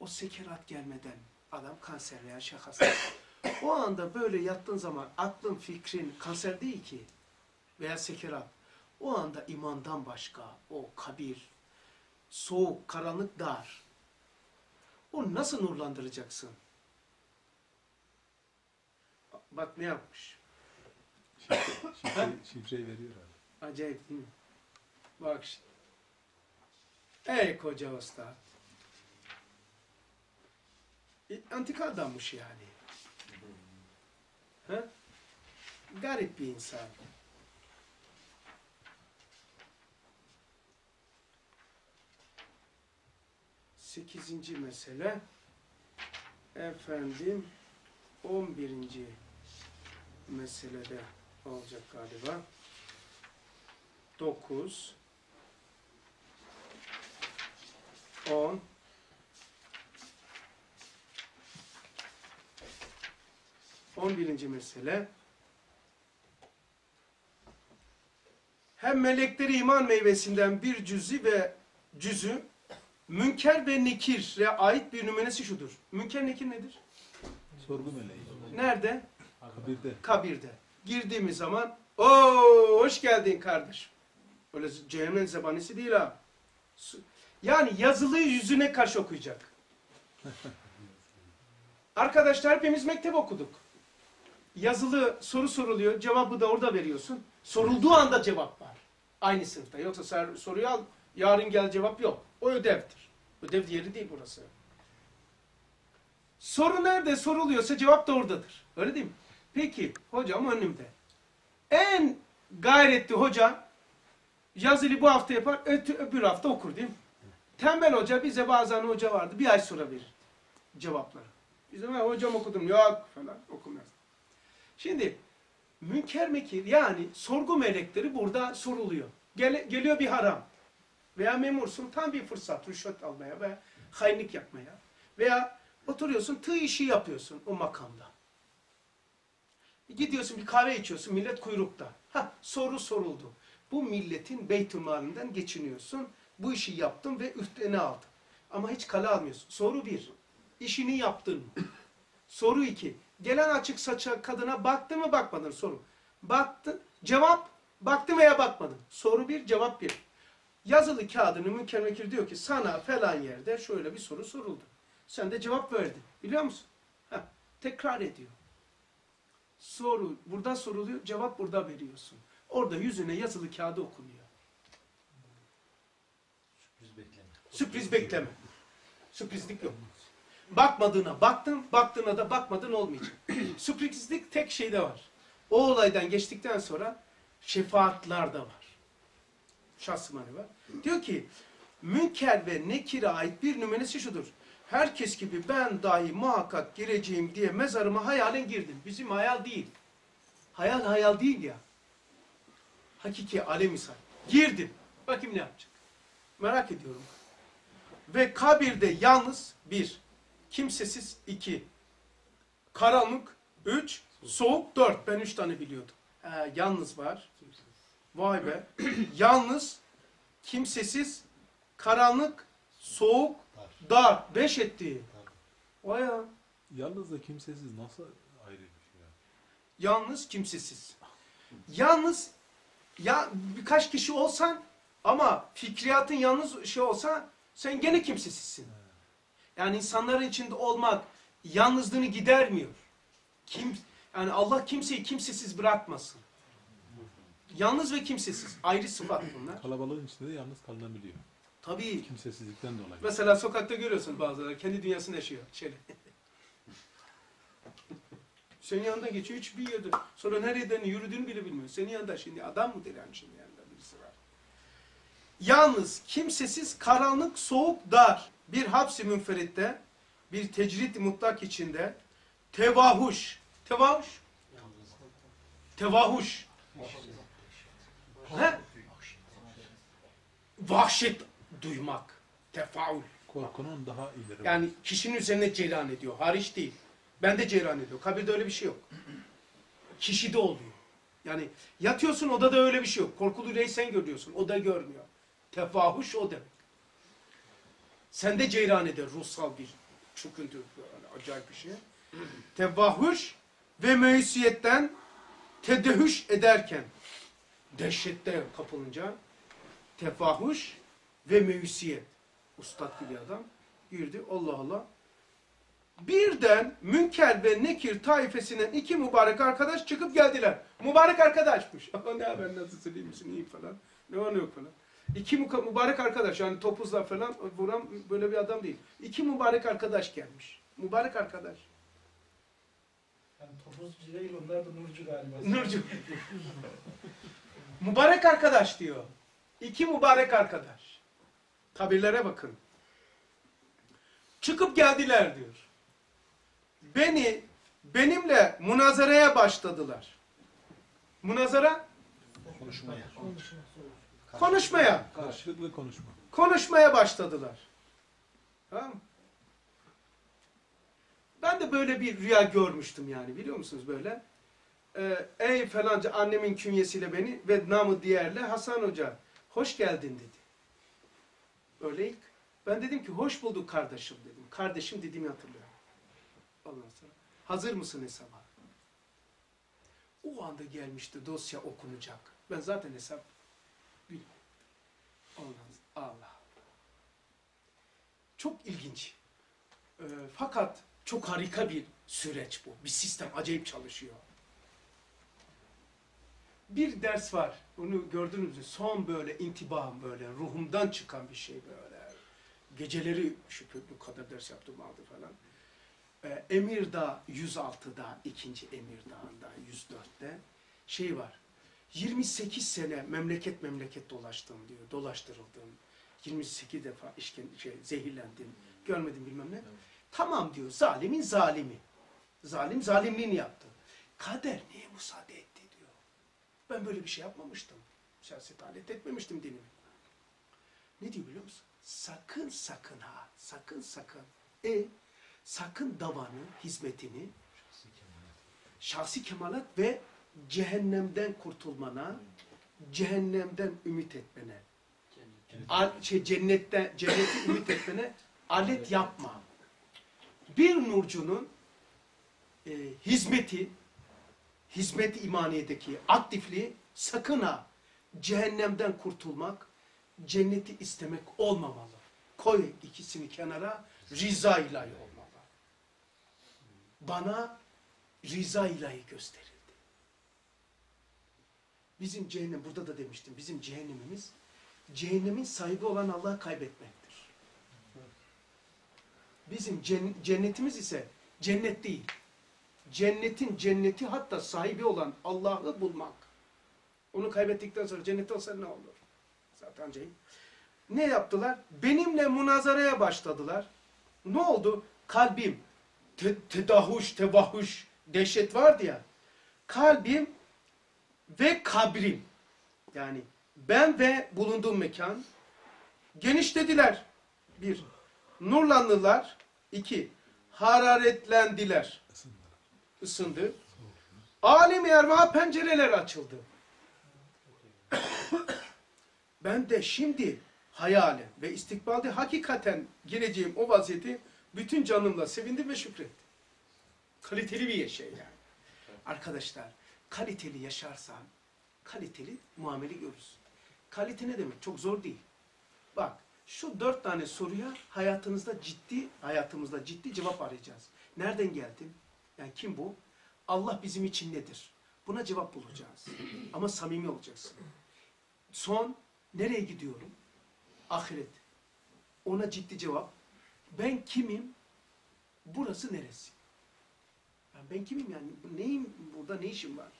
O sekerat gelmeden adam kanser veya şakası. o anda böyle yattığın zaman aklın fikrin kanser değil ki veya sekerat. O anda imandan başka o kabir, soğuk, karanlık, dar. O nasıl nurlandıracaksın? Bak ne yapmış. Şifre, şifreyi veriyor abi. Acayip değil mi? Bak şimdi. Ey koca usta. E, Antika adammış yani. Ha? Garip bir insan. Sekizinci mesele. Efendim, on birinci meselede olacak galiba. 9 10 11. mesele hem melekleri iman meyvesinden bir cüzü ve cüzü münker ve nekire ait bir nümenesi şudur. Münker nekir nedir? Sorgu meleği. Nerede? Kabirde. kabirde. Girdiğimiz zaman o hoş geldin kardeşim. Öyle cehennem zebanisi değil ha. Yani yazılıyı yüzüne karşı okuyacak. Arkadaşlar hepimiz mektep okuduk. Yazılı soru soruluyor, cevabı da orada veriyorsun. Sorulduğu anda cevap var. Aynı sınıfta. Yoksa sen soruyu al, yarın gel cevap yok. O ödevdir. Ödev yeri değil burası. Soru nerede soruluyorsa cevap da oradadır. Öyle değil mi? Peki hocam önümde. En gayretli hoca yazılı bu hafta yapar, ötü, öbür hafta okur değil mi? Tembel hoca bize bazen hoca vardı bir ay sonra verir cevapları. Biz de "Ha, hocam okudum yok falan okumaz. Şimdi münker mekir yani sorgu melekleri burada soruluyor. Gel, geliyor bir haram veya memursun tam bir fırsat rüşvet almaya veya hainlik yapmaya veya oturuyorsun tığ işi yapıyorsun o makamda. Gidiyorsun bir kahve içiyorsun millet kuyrukta. Ha soru soruldu. Bu milletin beytülmalinden geçiniyorsun. Bu işi yaptın ve üstüne aldın. Ama hiç kale almıyorsun. Soru bir. işini yaptın mı? Soru iki. Gelen açık saça kadına baktın mı bakmadın soru. Baktın. Cevap baktın veya bakmadın. Soru bir cevap bir. Yazılı kağıdını münker Mekir diyor ki sana falan yerde şöyle bir soru soruldu. Sen de cevap verdin. Biliyor musun? Heh, tekrar ediyor. Soru burada soruluyor, cevap burada veriyorsun. Orada yüzüne yazılı kağıdı okunuyor. Sürpriz bekleme. Sürpriz bekleme. Sürprizlik yok. Bakmadığına baktın, baktığına da bakmadın olmayacak. Sürprizlik tek şeyde var. O olaydan geçtikten sonra şefaatler de var. Şahsımani var. Diyor ki, münker ve nekire ait bir nümenesi şudur. Herkes gibi ben dahi muhakkak gireceğim diye mezarıma hayalen girdim. Bizim hayal değil. Hayal hayal değil ya. Hakiki alem misal. Girdim. Bakayım ne yapacak. Merak ediyorum. Ve kabirde yalnız bir, kimsesiz iki, karanlık üç, soğuk dört. Ben üç tane biliyordum. Ee, yalnız var. Vay be. yalnız, kimsesiz, karanlık, soğuk, dar. Beş etti. Vay ya. Yalnız da kimsesiz nasıl ayrı bir şey ya? Yalnız, kimsesiz. Yalnız, ya birkaç kişi olsan ama fikriyatın yalnız şey olsa sen gene kimsesizsin. Yani insanların içinde olmak yalnızlığını gidermiyor. Kim, yani Allah kimseyi kimsesiz bırakmasın. Yalnız ve kimsesiz. Ayrı sıfat bunlar. Kalabalığın içinde de yalnız kalınabiliyor. Tabii. Kimsesizlikten dolayı. Mesela sokakta görüyorsun bazıları kendi dünyasında yaşıyor. Şöyle. Senin yanında geçiyor hiçbir yerde. Sonra nereden yürüdüğünü bile bilmiyor. Senin yanında şimdi adam mıdır yani şimdi yanında birisi var. Yalnız kimsesiz, karanlık, soğuk, dar bir hapsi münferitte, bir tecrit mutlak içinde tevahuş. Tevahuş. Tevahuş. He? Vahşet duymak. Tefaül. Korkunun daha ileri. Yani kişinin üzerine cereyan ediyor. Hariç değil. Bende cereyan ediyor. Kabirde öyle bir şey yok. Kişide oluyor. Yani yatıyorsun odada öyle bir şey yok. Korkulu rey sen görüyorsun. O da görmüyor. Tefahuş o demek. Sende ceyran eder ruhsal bir çöküntü böyle acayip bir şey. Tevahhuş ve meysiyetten tedehüş ederken dehşette kapılınca tefahhuş ve meyusiyet ustad gibi adam girdi Allah Allah birden Münker ve Nekir taifesinden iki mübarek arkadaş çıkıp geldiler. Mübarek arkadaşmış. ne haber nasılsın iyi misin iyi falan. Ne var ne yok falan. İki mübarek arkadaş yani topuzla falan vuran böyle bir adam değil. İki mübarek arkadaş gelmiş. Mübarek arkadaş. Yani topuzcu değil onlar da nurcu galiba. Nurcu. mübarek arkadaş diyor. İki mübarek arkadaş. Tabirlere bakın. Çıkıp geldiler diyor. Beni, benimle münazaraya başladılar. Münazara? Konuşmaya. Konuşmaya. Karşılıklı konuşma. Konuşmaya başladılar. Tamam mı? Ben de böyle bir rüya görmüştüm yani biliyor musunuz böyle? Ee, ey falanca annemin künyesiyle beni ve namı diğerle Hasan Hoca hoş geldin dedi. Öyle ilk. Ben dedim ki hoş bulduk kardeşim dedim. Kardeşim dediğimi hatırlıyorum. Ondan sonra hazır mısın hesaba? O anda gelmişti dosya okunacak. Ben zaten hesap bil- Ondan sonra Allah Allah. Çok ilginç. Ee, fakat çok harika bir süreç bu. Bir sistem acayip çalışıyor. Bir ders var. Onu gördünüz mü? Son böyle intibam böyle ruhumdan çıkan bir şey böyle. Geceleri şükür bu kadar ders yaptım aldı falan. Ee, Emirdağ 106'da, ikinci Emirdağ'ında 104'te şey var. 28 sene memleket memleket dolaştım diyor. Dolaştırıldım. 28 defa işken, şey, zehirlendim. Görmedim bilmem ne. Tamam diyor. Zalimin zalimi. Zalim zalimliğini yaptı. Kader niye müsaade etti. Ben böyle bir şey yapmamıştım. Siyaset alet etmemiştim dinimi. Ne diyor biliyor musun? Sakın sakın ha. Sakın sakın. E sakın davanı, hizmetini şahsi kemalat ve cehennemden kurtulmana, cehennemden ümit etmene, al, şey cennetten cenneti ümit etmene alet yapma. Bir nurcunun e, hizmeti, hizmet imaniyedeki aktifliği sakın ha cehennemden kurtulmak, cenneti istemek olmamalı. Koy ikisini kenara, rıza ilahi olmalı. Bana rıza ilahi gösterildi. Bizim cehennem, burada da demiştim, bizim cehennemimiz, cehennemin sahibi olan Allah'ı kaybetmektir. Bizim cen- cennetimiz ise cennet değil. Cennetin cenneti hatta sahibi olan Allah'ı bulmak. Onu kaybettikten sonra cennette olsa ne olur? Zaten şey. Ne yaptılar? Benimle münazaraya başladılar. Ne oldu? Kalbim te tedahuş, tevahuş, dehşet vardı ya. Kalbim ve kabrim yani ben ve bulunduğum mekan genişlediler. Bir, nurlandılar. İki, hararetlendiler. Isındı. Alem erva pencereler açıldı. ben de şimdi hayale ve istikbalde hakikaten gireceğim o vaziyeti bütün canımla sevindim ve şükrettim. Kaliteli bir şey yani. Arkadaşlar kaliteli yaşarsan kaliteli muamele görürsün. Kalite ne demek? Çok zor değil. Bak şu dört tane soruya hayatınızda ciddi, hayatımızda ciddi cevap arayacağız. Nereden geldin? Yani kim bu? Allah bizim için nedir? Buna cevap bulacağız. Ama samimi olacaksın. Son, nereye gidiyorum? Ahiret. Ona ciddi cevap. Ben kimim? Burası neresi? Yani ben kimim yani? Neyim burada? Ne işim var?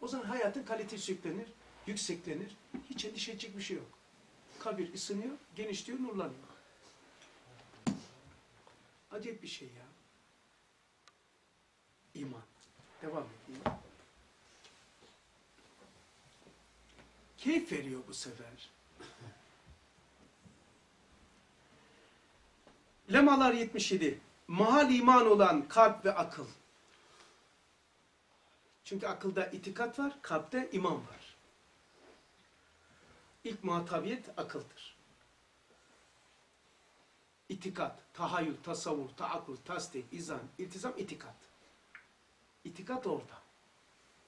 O zaman hayatın kalitesi yüklenir, yükseklenir. Hiç endişe edecek bir şey yok. Kabir ısınıyor, genişliyor, nurlanıyor. Acayip bir şey ya. İman. Devam edeyim. Keyif veriyor bu sefer. Lemalar 77. Mahal iman olan kalp ve akıl. Çünkü akılda itikat var, kalpte iman var. İlk muhatabiyet akıldır. İtikat, tahayyül, tasavvur, taakkul, tasdik, izan, iltizam, itikat. İtikat orada.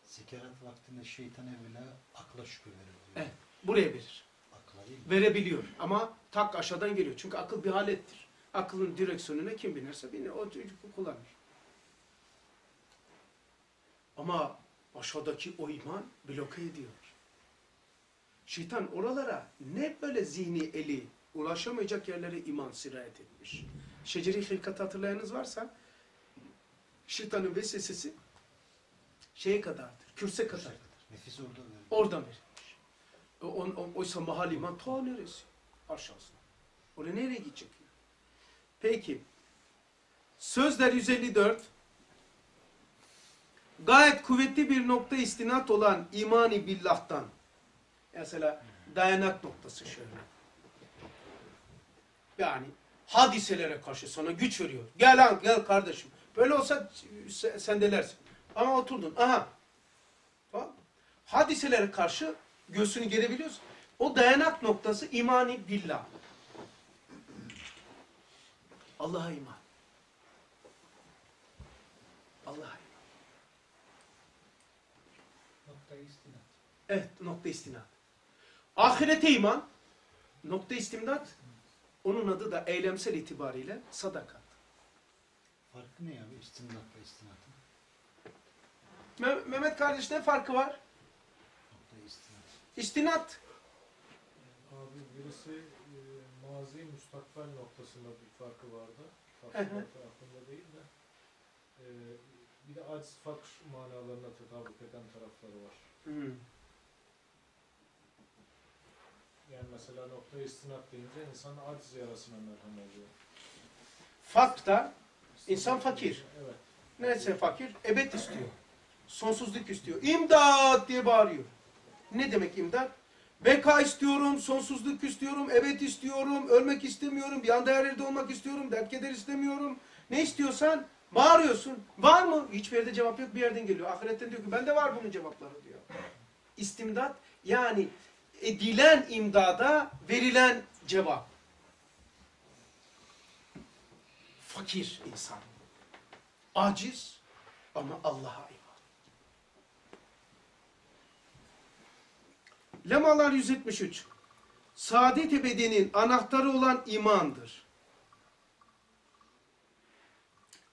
Zekarat vaktinde şeytan evvela akla şükür verir. Evet. Buraya verir. Akla değil mi? Verebiliyor. Ama tak aşağıdan geliyor. Çünkü akıl bir alettir. Aklın direksiyonuna kim binerse biner. O kullanır. Ama aşağıdaki o iman bloke ediyor. Şeytan oralara ne böyle zihni eli ulaşamayacak yerlere iman sirayet etmiş. Şeceri hilkatı hatırlayanınız varsa şeytanın vesvesesi şeye kadardır, kürse kadar. Nefis orada verir. Oradan verilmiş. O, o, oysa mahal iman ta neresi? Aşağısına. Oraya nereye gidecek? Peki. Sözler 154. Gayet kuvvetli bir nokta istinat olan imani billah'tan. Mesela dayanak noktası şöyle. Yani hadiselere karşı sana güç veriyor. Gel lan gel kardeşim. Böyle olsa sen- sendelersin. Ama oturdun. Aha. Tamam hadiselere karşı göğsünü gerebiliyorsun. O dayanak noktası imani billah. Allah'a iman. Allah'a iman. Noktayı istinat. Evet nokta istinad. Ahirete iman, nokta istimdat, onun adı da eylemsel itibariyle sadakat. Farkı ne abi istinatla istinatın? Me- Mehmet kardeş ne farkı var? İstinat. Abi birisi e, mazi müstakbel noktasında bir farkı vardı. Hı hı. Tafsilatı aklımda değil de. E, bir de aciz fakr manalarına tetabük eden tarafları var. Hmm. Yani mesela nokta istinat deyince insan aciz yarasına merhem oluyor. Fakta İnsan fakir. Evet. Neyse fakir? Ebed istiyor. Sonsuzluk istiyor. İmdat diye bağırıyor. Ne demek imdat? Beka istiyorum, sonsuzluk istiyorum, ebed istiyorum, ölmek istemiyorum, bir anda her yerde olmak istiyorum, dert keder istemiyorum. Ne istiyorsan bağırıyorsun. Var mı? Hiçbir yerde cevap yok, bir yerden geliyor. Ahiretten diyor ki bende var bunun cevapları diyor. İstimdat yani edilen imdada verilen cevap. Fakir insan. Aciz ama Allah'a Lemalar 173. Saadet ebedinin anahtarı olan imandır.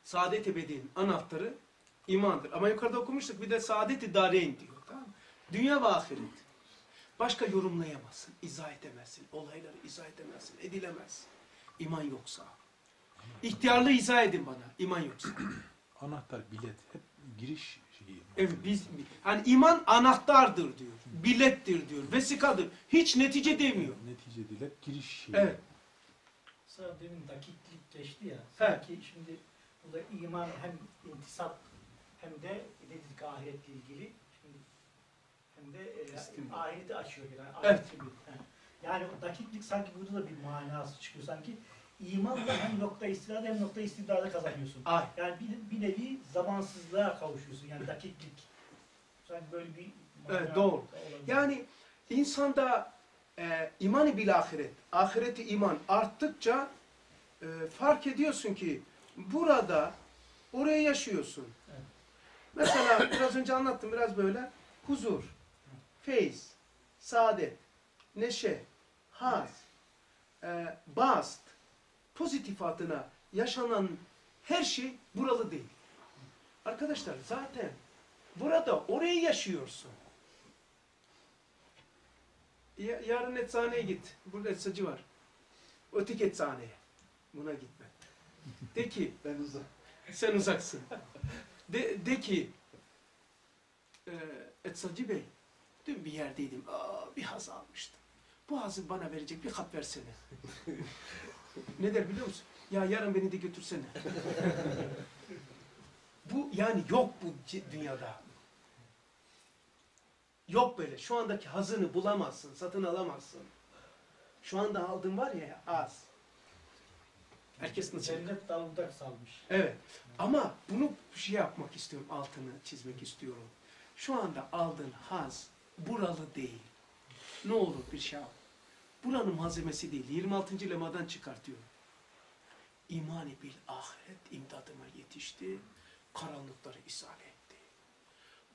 Saadet ebedinin anahtarı imandır. Ama yukarıda okumuştuk bir de saadet-i dareyn diyor. Tamam? Dünya ve ahiret. Başka yorumlayamazsın, izah edemezsin. Olayları izah edemezsin, edilemez. İman yoksa. İhtiyarlı izah edin bana, iman yoksa. Anahtar, bilet, hep giriş. Evet biz hani iman anahtardır diyor. Bilettir diyor. Vesikadır. Hiç netice demiyor. Netice değil, hep giriş şeyi. Evet. Mesela demin dakiklik geçti ya. Sanki şimdi burada iman hem intisap hem de dedik ahiretle ilgili. Şimdi hem de e, ahireti açıyor yani. Evet. ahireti bir- he. Yani o dakiklik sanki burada da bir manası çıkıyor sanki. İmanla hem nokta istilada hem nokta istidada kazanıyorsun. Ay. Yani bir, bir nevi zamansızlığa kavuşuyorsun. Yani dakiklik. Sanki böyle bir Evet, doğru. olabilir. Yani insanda e, imanı bil ahiret, ahireti iman arttıkça e, fark ediyorsun ki burada oraya yaşıyorsun. Evet. Mesela biraz önce anlattım biraz böyle huzur, feyiz, saadet, neşe, haz, e, bast, pozitif adına yaşanan her şey buralı değil. Arkadaşlar zaten burada orayı yaşıyorsun. Ya- yarın eczaneye git. Burada eczacı var. Öteki eczaneye. Buna gitme. De ki Ben uzak. sen uzaksın. De, de ki e, eczacı bey dün bir yerdeydim. Aa, bir haz almıştım. Bu hazı bana verecek bir hap versene. ne der biliyor musun? Ya yarın beni de götürsene. bu yani yok bu dünyada. Yok böyle. Şu andaki hazını bulamazsın, satın alamazsın. Şu anda aldığın var ya az. Herkes nasıl? Cennet dalında salmış. Evet. Ama bunu şey yapmak istiyorum, altını çizmek istiyorum. Şu anda aldığın haz buralı değil. Ne olur bir şey yap. Buranın malzemesi değil. 26. lemadan çıkartıyorum. İmani bil ahiret imdadıma yetişti. Karanlıkları ishal etti.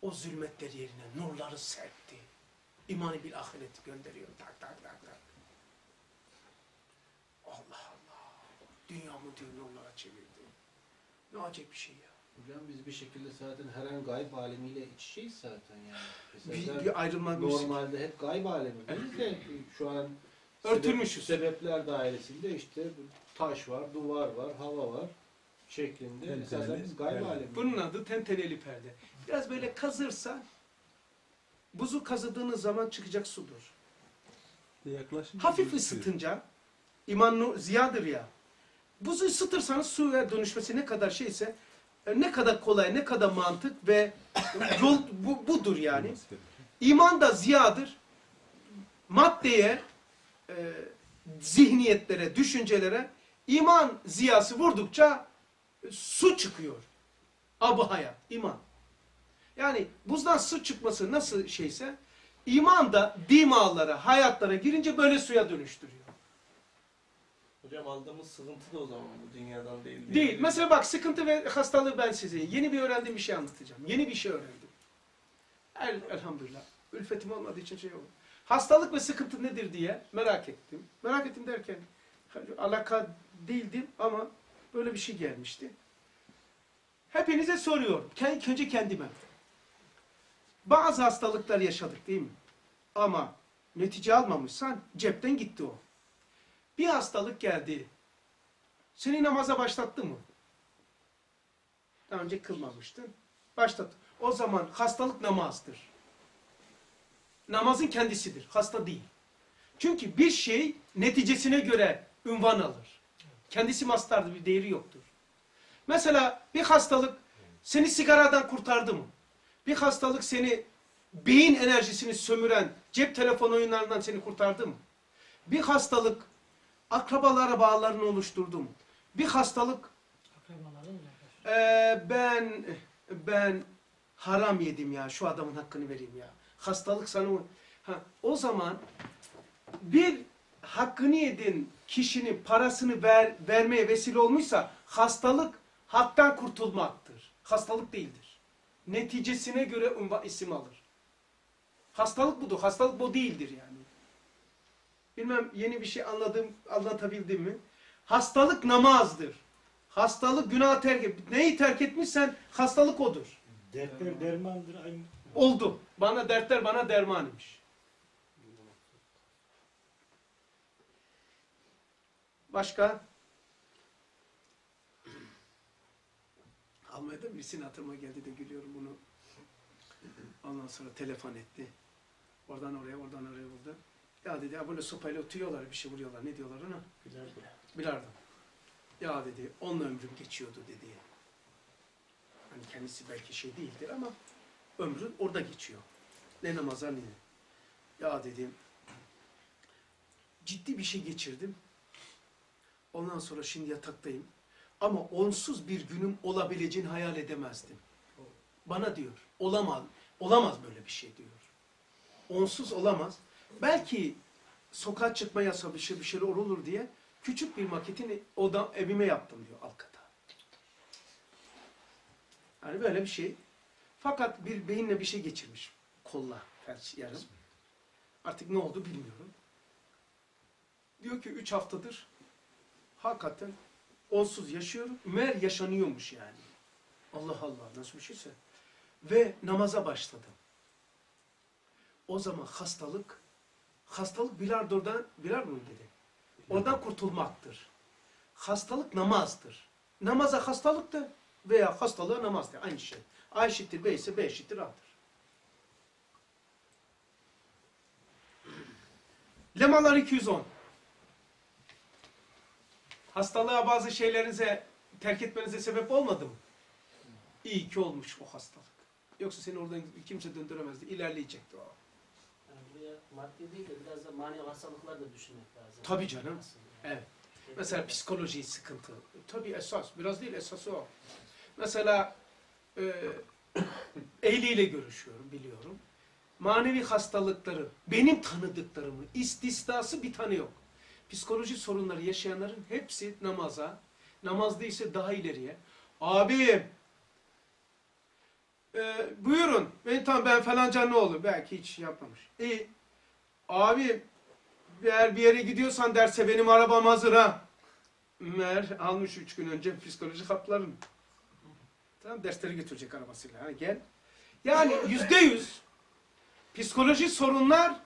O zulmetler yerine nurları serpti. İmani bil ahiret gönderiyor. Tak tak tak tak. Allah Allah. Dünyamı diyor nurlara çevirdi. Ne acayip bir şey ya. Hocam biz bir şekilde zaten her an gayb alemiyle iç içeyiz zaten yani. Bir, Mesela bir ayrılma normalde hep gayb alemindeyiz de şu an Örtülmüşüz. sebep- sebepler dairesinde işte taş var, duvar var, hava var şeklinde. Tenteneli Esasen biz gayb perde. alemi. Bunun adı tenteneli perde. Biraz böyle kazırsan, buzu kazıdığınız zaman çıkacak sudur. Yaklaşınca Hafif ısıtınca, iman nu- ziyadır ya, buzu ısıtırsanız suya dönüşmesi ne kadar şeyse, e, ne kadar kolay, ne kadar mantık ve yol bu, budur yani. İman da ziyadır. Maddeye, e, zihniyetlere, düşüncelere iman ziyası vurdukça su çıkıyor. Abu hayat, iman. Yani buzdan su çıkması nasıl şeyse, iman da dimalara, hayatlara girince böyle suya dönüştürüyor. Hocam aldığımız sıkıntı da o zaman bu dünyadan değil. Değil. Mesela bak sıkıntı ve hastalığı ben size yeni bir öğrendiğim bir şey anlatacağım. Yeni bir şey öğrendim. El, elhamdülillah. Ülfetim olmadığı için şey oldu. Hastalık ve sıkıntı nedir diye merak ettim. Merak ettim derken alaka değildim ama böyle bir şey gelmişti. Hepinize soruyorum. Kendi, önce kendime. Bazı hastalıklar yaşadık değil mi? Ama netice almamışsan cepten gitti o. Bir hastalık geldi. Seni namaza başlattı mı? Daha önce kılmamıştın. Başlat. O zaman hastalık namazdır. Namazın kendisidir. Hasta değil. Çünkü bir şey neticesine göre ünvan alır. Kendisi mastardır. Bir değeri yoktur. Mesela bir hastalık seni sigaradan kurtardı mı? Bir hastalık seni beyin enerjisini sömüren cep telefon oyunlarından seni kurtardı mı? Bir hastalık akrabalara bağlarını oluşturdu mu? Bir hastalık ee, ben ben haram yedim ya şu adamın hakkını vereyim ya. Hastalık sana o- ha, o zaman bir hakkını yedin kişinin parasını ver, vermeye vesile olmuşsa hastalık haktan kurtulmaktır. Hastalık değildir. Neticesine göre ünva- isim alır. Hastalık budur. Hastalık bu değildir yani. Bilmem yeni bir şey anladım, anlatabildim mi? Hastalık namazdır. Hastalık günah terk et. Neyi terk etmişsen hastalık odur. Dertler dermandır. Aynı Oldu. Bana dertler bana derman imiş. Başka? Almanya'da birisinin hatırıma geldi de gülüyorum bunu. Ondan sonra telefon etti. Oradan oraya, oradan oraya vurdu. Ya dedi ya böyle sopayla oturuyorlar, bir şey vuruyorlar. Ne diyorlar ona? Bilardo. Ya dedi, onunla ömrüm geçiyordu dedi. Hani kendisi belki şey değildir ama ömrü orada geçiyor. Ne namaza ne. Ya dedim, ciddi bir şey geçirdim. Ondan sonra şimdi yataktayım. Ama onsuz bir günüm olabileceğini hayal edemezdim. Bana diyor, olamaz, olamaz böyle bir şey diyor. Onsuz olamaz. Belki sokağa çıkma yasağı bir şey bir şeyler olur diye küçük bir maketini oda evime yaptım diyor Alkata. Yani böyle bir şey. Fakat bir beyinle bir şey geçirmiş. Kolla, felç, yarım. Artık ne oldu bilmiyorum. Diyor ki üç haftadır hakikaten onsuz yaşıyorum. Meğer yaşanıyormuş yani. Allah Allah nasıl bir şeyse. Ve namaza başladım. O zaman hastalık, hastalık bilardodan, bilardo dedi? Oradan kurtulmaktır. Hastalık namazdır. Namaza hastalıktır veya hastalığa namazdır. Aynı şey. A eşittir B ise B eşittir A'dır. Lemalar 210. Hastalığa bazı şeylerinize terk etmenize sebep olmadı mı? İyi ki olmuş o hastalık. Yoksa seni oradan kimse döndüremezdi. İlerleyecekti o. Yani buraya maddi değil de biraz da manevi hastalıklar da düşünmek lazım. Tabii canım. Aslında. Evet. Mesela psikoloji sıkıntı. Tabii esas. Biraz değil esası o. Mesela e, ehliyle görüşüyorum biliyorum. Manevi hastalıkları, benim tanıdıklarımın istisnası bir tane yok. Psikoloji sorunları yaşayanların hepsi namaza, Namazda ise daha ileriye. Abi e, buyurun. Ben, tamam ben falanca ne olur? Belki hiç yapmamış. İyi. Abi eğer bir yere gidiyorsan derse benim arabam hazır ha. Ömer almış üç gün önce psikoloji haplarını. Tamam dersleri götürecek arabasıyla. Ha, gel. Yani yüzde yüz psikoloji sorunlar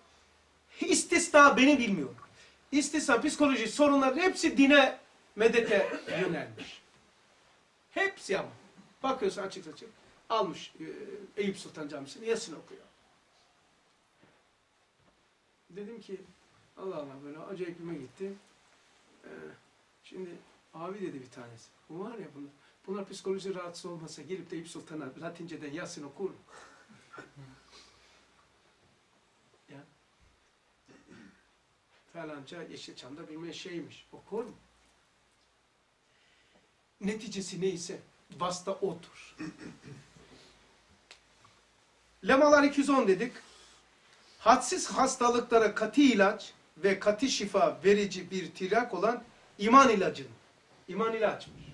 istisna beni bilmiyorum. İstisna psikoloji sorunlar hepsi dine medete yönelmiş. Hepsi ama. Bakıyorsun açık açık. Almış e, Eyüp Sultan Camisi'ni Yasin okuyor. Dedim ki Allah Allah böyle acayipime gitti. Ee, şimdi abi dedi bir tanesi. Bu var ya bunlar. Bunlar psikoloji rahatsız olmasa gelip de Eyüp Sultan'a Latinceden Yasin okur ya. Falanca Yeşilçam'da bilmem şeymiş. Okur mu? Neticesi neyse vasıta odur. Lemalar 210 dedik. Hadsiz hastalıklara katı ilaç ve katı şifa verici bir tirak olan iman ilacın. İman ilaçmış.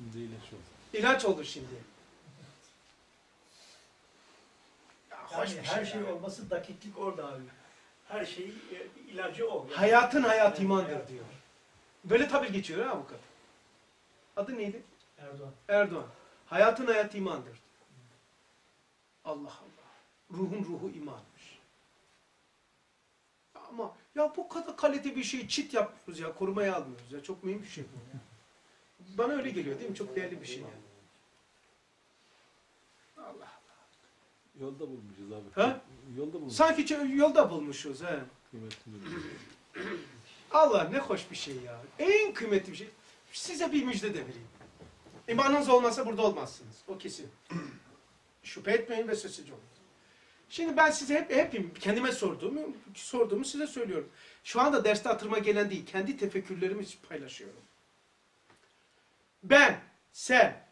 Şimdi ilaç oldu. İlaç olur şimdi. Ya hoş Yani bir her şey şey olması dakiklik orada abi. Her şeyin e, ilacı o. Yani Hayatın hayat imandır hayat. diyor. Böyle tabi geçiyor ha avukat. Adı neydi? Erdoğan. Erdoğan. Hayatın hayat imandır. Allah Allah. Ruhun ruhu imanmış. Ama ya bu kadar kalite bir şeyi çit yapmıyoruz ya. Korumaya almıyoruz ya. Çok mühim bir şey bu ya. Bana öyle geliyor değil mi? Çok değerli bir şey yani. Allah. Yolda bulmuşuz abi. Ha? Yolda bulmuşuz. Sanki çö- yolda bulmuşuz he. Kıymetini bilmiyoruz. Allah ne hoş bir şey ya. En kıymetli bir şey. Size bir müjde de vereyim. İmanınız olmasa burada olmazsınız. O kesin. Şüphe etmeyin ve sessizce olun. Şimdi ben size hep, hep kendime sorduğumu, sorduğumu size söylüyorum. Şu anda derste hatırıma gelen değil, kendi tefekkürlerimi paylaşıyorum. Ben, sen,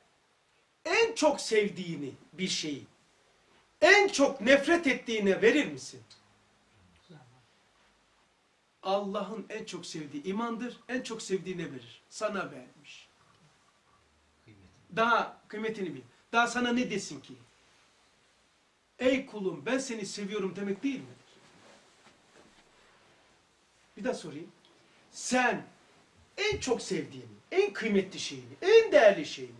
en çok sevdiğini bir şeyi, en çok nefret ettiğine verir misin? Allah'ın en çok sevdiği imandır, en çok sevdiğine verir. Sana vermiş. Daha kıymetini bil. Daha sana ne desin ki? Ey kulum ben seni seviyorum demek değil midir? Bir daha sorayım. Sen en çok sevdiğini, en kıymetli şeyini, en değerli şeyini,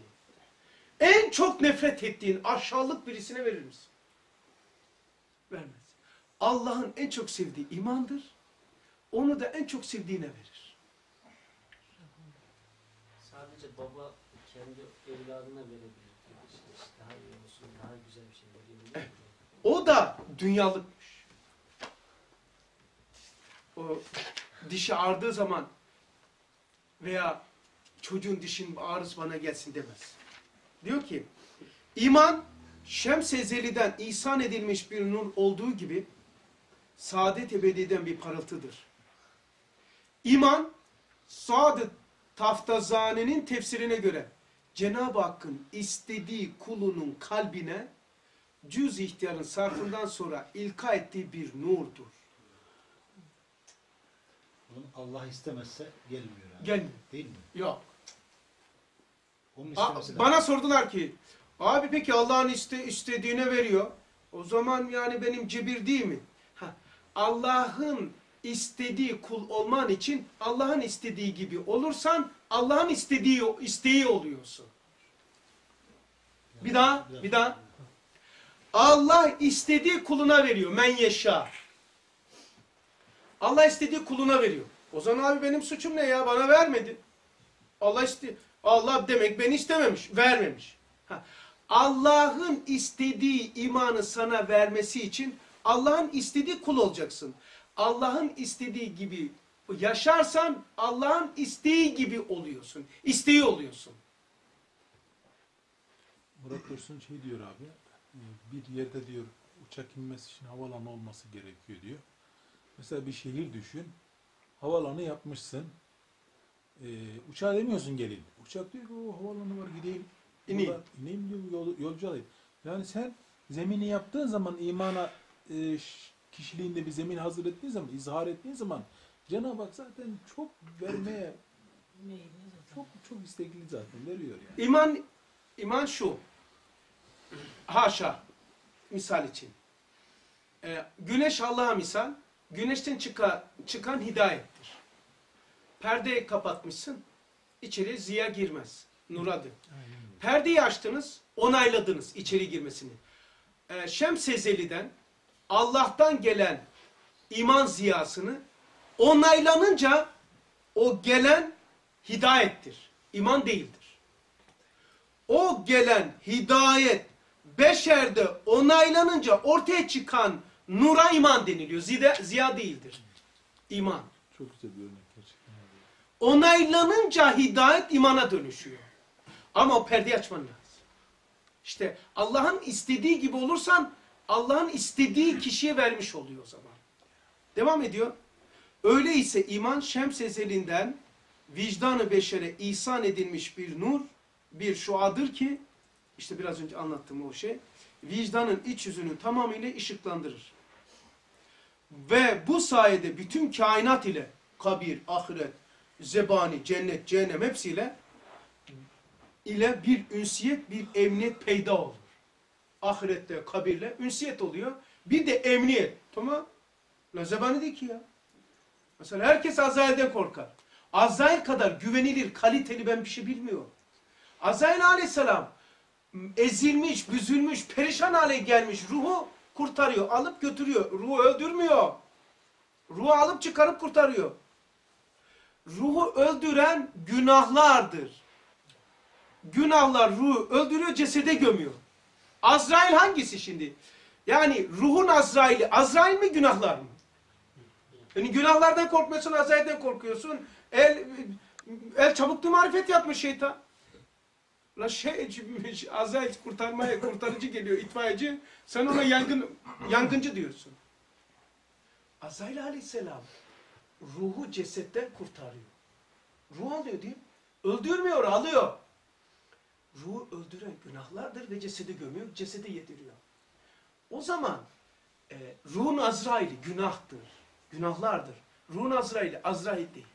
en çok nefret ettiğin aşağılık birisine verir misin? Vermez. Allah'ın en çok sevdiği imandır. Onu da en çok sevdiğine verir. Sadece baba kendi evladına verebilir. İşte daha iyi olsun, daha güzel bir şey verebilir. mi? O da dünyalıkmış. O dişi ağrıdığı zaman veya çocuğun dişin ağrısı bana gelsin demez. Diyor ki iman şems-i ezeliden ihsan edilmiş bir nur olduğu gibi saadet ebediden bir parıltıdır. İman Saad-ı Taftazane'nin tefsirine göre Cenab-ı Hakk'ın istediği kulunun kalbine cüz ihtiyarın sarfından sonra ilka ettiği bir nurdur. Bunu Allah istemezse gelmiyor yani. Gelmiyor. Değil mi? Yok. Onun A- lazım. bana sordular ki, abi peki Allah'ın iste, istediğine veriyor. O zaman yani benim cebir değil mi? Allah'ın istediği kul olman için Allah'ın istediği gibi olursan Allah'ın istediği isteği oluyorsun. Bir daha, bir daha. Allah istediği kuluna veriyor. Men yeşâ. Allah istediği kuluna veriyor. O zaman abi benim suçum ne ya? Bana vermedi. Allah iste Allah demek beni istememiş, vermemiş. Allah'ın istediği imanı sana vermesi için Allah'ın istediği kul olacaksın. Allah'ın istediği gibi yaşarsan Allah'ın isteği gibi oluyorsun. İsteği oluyorsun. Murat Dursun şey diyor abi. Bir yerde diyor uçak inmesi için havalanı olması gerekiyor diyor. Mesela bir şehir düşün. Havalanı yapmışsın. E, uçağa demiyorsun gelin. Uçak diyor ki o havalanı var gideyim. İneyim. Buradan İneyim diyor yol, yolcu alayım. Yani sen zemini yaptığın zaman imana e, kişiliğinde bir zemin hazır ettiğin zaman, izhar ettiğin zaman Cenab-ı Hak zaten çok vermeye Çok çok istekli zaten veriyor yani. İman, iman şu. Haşa. Misal için. Ee, güneş Allah'a misal. Güneşten çıkan, çıkan hidayettir. Perdeyi kapatmışsın. içeri ziya girmez. Nuradır. Perdeyi açtınız. Onayladınız içeri girmesini. Ee, Şems Ezeli'den Allah'tan gelen iman ziyasını onaylanınca o gelen hidayettir. İman değildir. O gelen hidayet beşerde onaylanınca ortaya çıkan nura iman deniliyor. Zide, ziya değildir. İman. Çok güzel bir örnek gerçekten. Onaylanınca hidayet imana dönüşüyor. Ama o perdeyi açman lazım. İşte Allah'ın istediği gibi olursan Allah'ın istediği kişiye vermiş oluyor o zaman. Devam ediyor. Öyleyse iman şems ezelinden vicdanı beşere ihsan edilmiş bir nur, bir şuadır ki, işte biraz önce anlattığım o şey, vicdanın iç yüzünü tamamıyla ışıklandırır. Ve bu sayede bütün kainat ile, kabir, ahiret, zebani, cennet, cehennem hepsiyle ile bir ünsiyet, bir emniyet peyda olur. Ahirette, kabirle ünsiyet oluyor. Bir de emniyet. Tamam. La zebani değil ki ya. Mesela herkes Azrail'den korkar. Azrail kadar güvenilir, kaliteli ben bir şey bilmiyorum. Azrail aleyhisselam ezilmiş, büzülmüş, perişan hale gelmiş ruhu kurtarıyor. Alıp götürüyor. Ruhu öldürmüyor. Ruhu alıp çıkarıp kurtarıyor. Ruhu öldüren günahlardır. Günahlar ruhu öldürüyor, cesede gömüyor. Azrail hangisi şimdi? Yani ruhun Azrail'i, Azrail mi günahlar mı? Yani günahlardan korkmuyorsun, Azrail'den korkuyorsun. El, el çabuklu marifet yapmış şeytan. La şey, Azrail kurtarmaya, kurtarıcı geliyor, itfaiyeci. Sen ona yangın, yangıncı diyorsun. Azrail aleyhisselam ruhu cesetten kurtarıyor. Ruh alıyor değil? Öldürmüyor, alıyor. Ruhu öldüren günahlardır ve cesedi gömüyor, cesedi yediriyor. O zaman e, ruhun Azrail'i günahtır, günahlardır. Ruhun Azrail'i Azrail değil.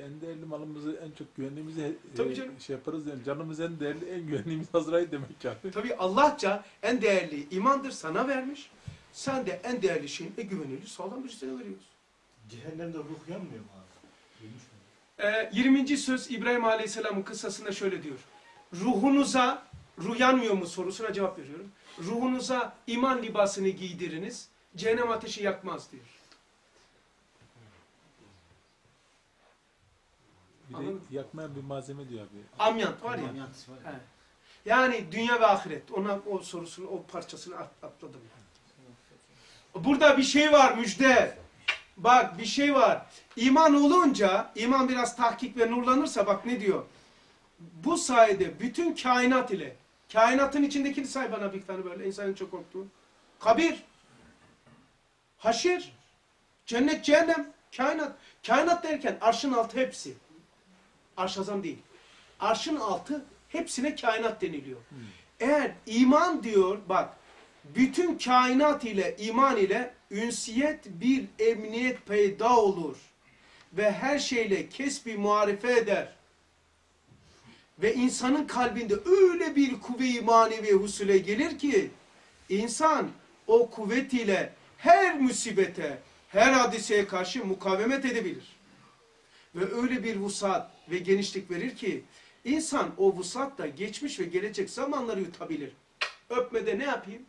En değerli malımızı en çok güvendiğimizi Tabii e, canım. şey yaparız yani canımız en değerli en güvendiğimiz Azrail demek yani. Tabi Allahça en değerli imandır sana vermiş. Sen de en değerli şeyin en güvenilir sağlam birisine veriyorsun. Cehennemde ruh yanmıyor mu abi? Duymuş? Ee, 20. söz İbrahim Aleyhisselam'ın kıssasında şöyle diyor. Ruhunuza, ruh yanmıyor mu sorusuna cevap veriyorum. Ruhunuza iman libasını giydiriniz, cehennem ateşi yakmaz diyor. Bir de Anladın mı? yakmayan bir malzeme diyor abi. Amyant var ya. Manyantisi var ya. He. Yani dünya ve ahiret. Ona o sorusunu, o parçasını at- atladım. Burada bir şey var müjde. Bak bir şey var. İman olunca, iman biraz tahkik ve nurlanırsa bak ne diyor? Bu sayede bütün kainat ile, kainatın içindekini say bana bir tane böyle insanın çok korktuğu. Kabir, haşir, cennet, cehennem, kainat. Kainat derken arşın altı hepsi. Arş azam değil. Arşın altı hepsine kainat deniliyor. Eğer iman diyor bak bütün kainat ile iman ile ünsiyet bir emniyet peyda olur. Ve her şeyle kesbi muarife eder. Ve insanın kalbinde öyle bir kuvve-i manevi husule gelir ki insan o kuvvet ile her musibete, her hadiseye karşı mukavemet edebilir. Ve öyle bir vusat ve genişlik verir ki insan o vusatla geçmiş ve gelecek zamanları yutabilir. Öpmede ne yapayım?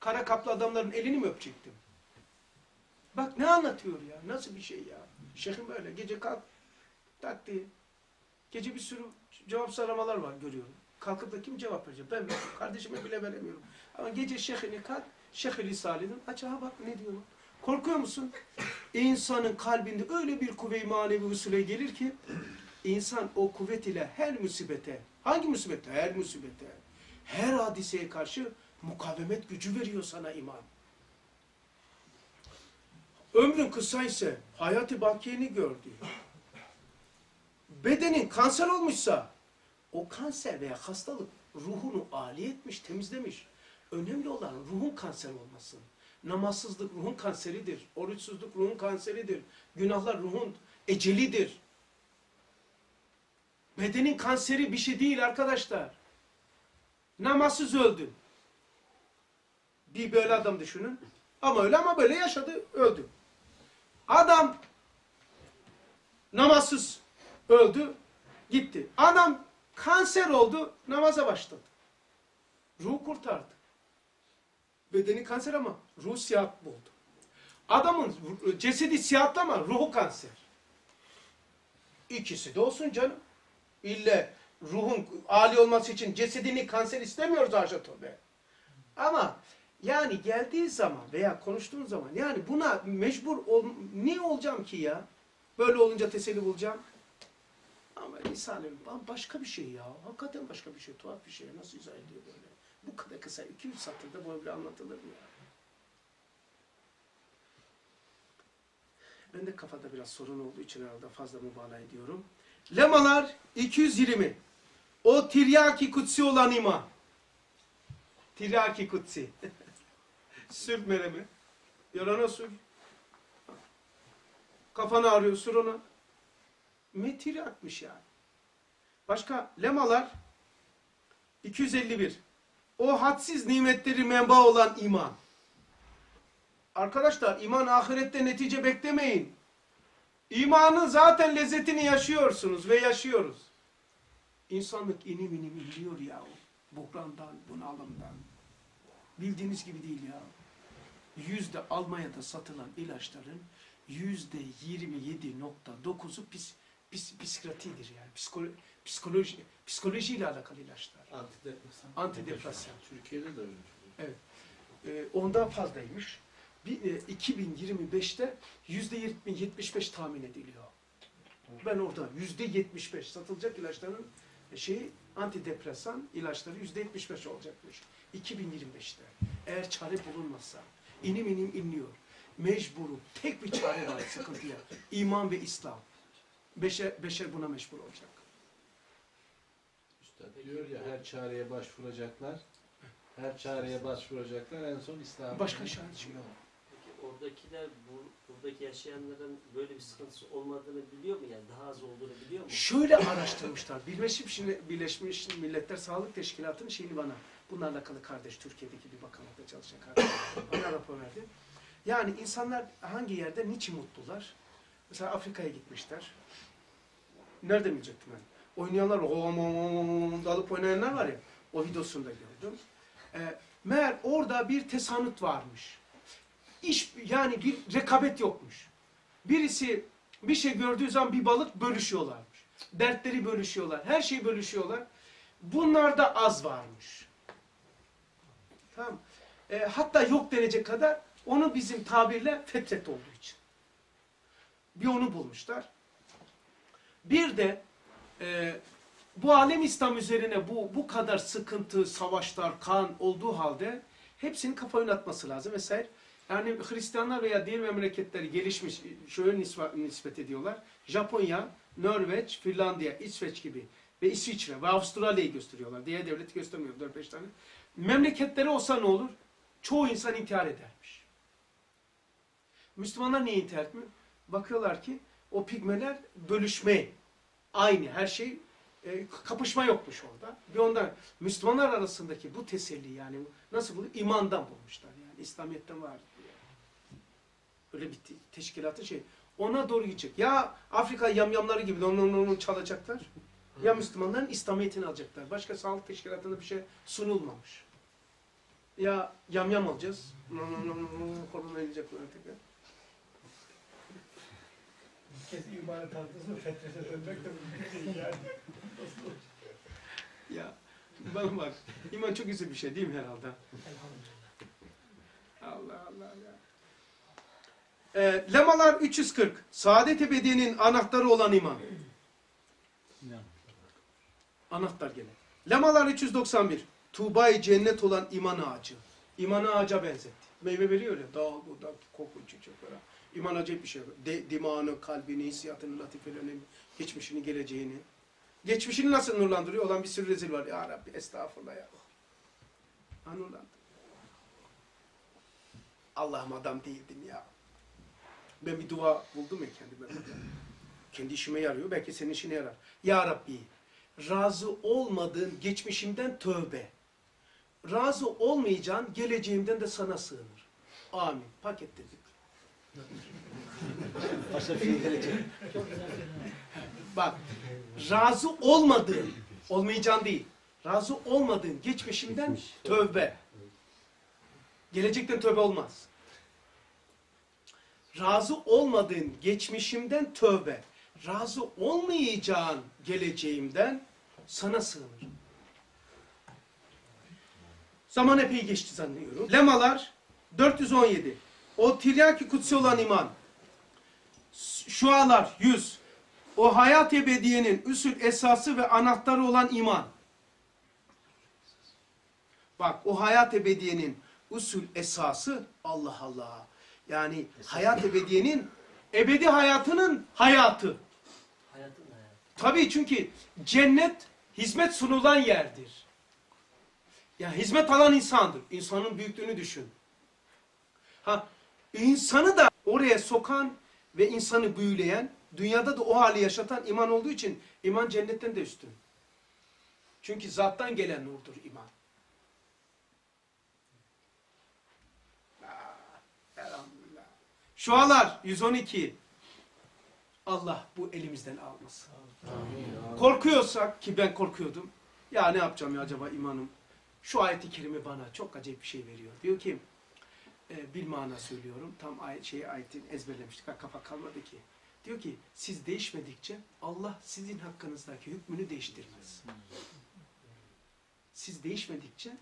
Kara kaplı adamların elini mi öpecektim? Bak ne anlatıyor ya? Nasıl bir şey ya? Şeyhim böyle gece kalk tak diye. Gece bir sürü cevap aramalar var görüyorum. Kalkıp da kim cevap verecek? Ben kardeşime bile veremiyorum. Ama gece şeyhini kalk, şeyh-i Risale'nin aç ha bak ne diyor. Korkuyor musun? İnsanın kalbinde öyle bir kuvve-i manevi usule gelir ki insan o kuvvet ile her musibete, hangi musibete? Her musibete, her hadiseye karşı mukavemet gücü veriyor sana iman. Ömrün kısa ise hayatı bakiyeni gör diyor. Bedenin kanser olmuşsa o kanser veya hastalık ruhunu âli etmiş, temizlemiş. Önemli olan ruhun kanser olması. Namazsızlık ruhun kanseridir. Oruçsuzluk ruhun kanseridir. Günahlar ruhun ecelidir. Bedenin kanseri bir şey değil arkadaşlar. Namazsız öldü. Bir böyle adam düşünün. Ama öyle ama böyle yaşadı, öldü. Adam namazsız öldü, gitti. Adam kanser oldu, namaza başladı. Ruh kurtardı. Bedeni kanser ama ruh siyahat buldu. Adamın cesedi siyahatlı ama ruhu kanser. İkisi de olsun canım. İlle ruhun âli olması için cesedini kanser istemiyoruz haşa tövbe. Ama yani geldiği zaman veya konuştuğun zaman yani buna mecbur ol, niye olacağım ki ya? Böyle olunca teselli bulacağım. Ama Risale başka bir şey ya. Hakikaten başka bir şey. Tuhaf bir şey. Nasıl izah ediyor böyle? Bu kadar kısa. 2-3 satırda böyle anlatılır mı ya? Ben de kafada biraz sorun olduğu için herhalde fazla mübalağa ediyorum. Lemalar 220. O tiryaki kutsi olan iman. Tiryaki kutsi. sür meremi. Yarana sür. Kafanı ağrıyor sür ona. Ne tiryakmış yani. Başka lemalar 251. O hadsiz nimetleri menba olan iman. Arkadaşlar iman ahirette netice beklemeyin. İmanın zaten lezzetini yaşıyorsunuz ve yaşıyoruz. İnsanlık inim inim inliyor ya. Buhrandan, bunalımdan. Bildiğiniz gibi değil ya. Yüzde Almanya'da satılan ilaçların yüzde 27.9'u pis, pis, psikiyatridir yani. Psikolo, psikoloji, psikolojiyle alakalı ilaçlar. Antidepresan. Antidepresan. Türkiye'de de öyle. Ee, ondan fazlaymış. Bir, e, 2025'te yüzde 75 tahmin ediliyor. Ben orada yüzde 75 satılacak ilaçların e, şeyi antidepresan ilaçları yüzde 75 olacakmış. 2025'te. Eğer çare bulunmazsa inim inim inliyor. Mecburum. Tek bir çare var sıkıntıya. İman ve İslam. Beşer, beşer buna mecbur olacak. Üstad diyor ya her çareye başvuracaklar. Her çareye başvuracaklar. En son İslam'a. Başka şahit şey yok. Peki oradakiler bu, buradaki yaşayanların böyle bir sıkıntısı olmadığını biliyor mu yani daha az olduğunu biliyor mu? Şöyle araştırmışlar. Birleşmiş, Birleşmiş Milletler Sağlık Teşkilatı'nın şeyini bana, bununla alakalı kardeş, Türkiye'deki bir bakanlıkta çalışan kardeş bana rapor verdi. Yani insanlar hangi yerde niçin mutlular? Mesela Afrika'ya gitmişler. Nerede bilecektim ben? Oynayanlar, om dalıp oynayanlar var ya, o videosunu da gördüm. Ee, meğer orada bir tesanüt varmış. İş, yani bir rekabet yokmuş. Birisi bir şey gördüğü zaman bir balık bölüşüyorlarmış. Dertleri bölüşüyorlar. Her şeyi bölüşüyorlar. Bunlarda az varmış. Tamam. E, hatta yok denecek kadar onu bizim tabirle fetret olduğu için. Bir onu bulmuşlar. Bir de e, bu alem İslam üzerine bu bu kadar sıkıntı, savaşlar, kan olduğu halde hepsinin kafa oynatması lazım vesaire. Yani Hristiyanlar veya diğer memleketler gelişmiş, şöyle nispet ediyorlar. Japonya, Norveç, Finlandiya, İsveç gibi ve İsviçre ve Avustralya'yı gösteriyorlar. Diğer devleti göstermiyor 4-5 tane. Memleketleri olsa ne olur? Çoğu insan intihar edermiş. Müslümanlar niye intihar etmiyor? Bakıyorlar ki o pigmeler bölüşme. Aynı her şey e, kapışma yokmuş orada. Bir ondan Müslümanlar arasındaki bu teselli yani nasıl buluyor? İmandan bulmuşlar yani. İslamiyet'ten var. Öyle bir te- teşkilatı şey. Ona doğru gidecek. Ya Afrika yamyamları gibi onu, çalacaklar. Ya Müslümanların İslamiyet'ini alacaklar. Başka sağlık teşkilatında bir şey sunulmamış. Ya yamyam alacağız. Korona böyle tekrar. Bir kez imanı tartışsın, fetrete dönmek de mümkün değil yani. Ya bana bak. İman çok güzel bir şey değil mi herhalde? Elhamdülillah. Allah Allah ya. Ee, Lemalar 340. Saadet ebediyenin anahtarı olan iman. Anahtar gene. Lemalar 391. Tuğba-i cennet olan iman ağacı. İman ağaca benzetti. Meyve veriyor ya. Dağ, budak, koku, çiçekler. İman acayip bir şey. De, dimağını, kalbini, hissiyatını, latifelerini, geçmişini, geleceğini. Geçmişini nasıl nurlandırıyor? Olan bir sürü rezil var. Ya Rabbi estağfurullah ya. Ha, nurlandır. Allah'ım adam değildim ya. Ben bir dua buldum ya kendime. Kendi işime yarıyor. Belki senin işine yarar. Ya Rabbi razı olmadığın geçmişimden tövbe. Razı olmayacağın geleceğimden de sana sığınır. Amin. Paketledik. Başka bir şey gelecek. Bak, razı olmadığın, olmayacağın değil, razı olmadığın geçmişimden tövbe. Gelecekten tövbe olmaz. Razı olmadığın geçmişimden tövbe. Razı olmayacağın geleceğimden sana sığınır. Zaman epey geçti zannediyorum. Lemalar 417. O tiryaki kutsi olan iman. Şualar 100. O hayat ebediyenin üsül esası ve anahtarı olan iman. Bak o hayat ebediyenin usul esası Allah Allah. Yani hayat ebediyenin ebedi hayatının hayatı. Hayatın hayatı. Tabii çünkü cennet hizmet sunulan yerdir. Ya hizmet alan insandır. İnsanın büyüklüğünü düşün. Ha insanı da oraya sokan ve insanı büyüleyen, dünyada da o hali yaşatan iman olduğu için iman cennetten de üstün. Çünkü zattan gelen nurdur iman. Ah, elhamdülillah. Şualar 112. Allah bu elimizden almasın. Korkuyorsak ki ben korkuyordum. Ya ne yapacağım ya acaba imanım? Şu ayeti kerime bana çok acayip bir şey veriyor. Diyor ki e, bir mana söylüyorum. Tam ayet, şey ayetin ezberlemiştik. Ha, kafa kalmadı ki. Diyor ki siz değişmedikçe Allah sizin hakkınızdaki hükmünü değiştirmez. Siz değişmedikçe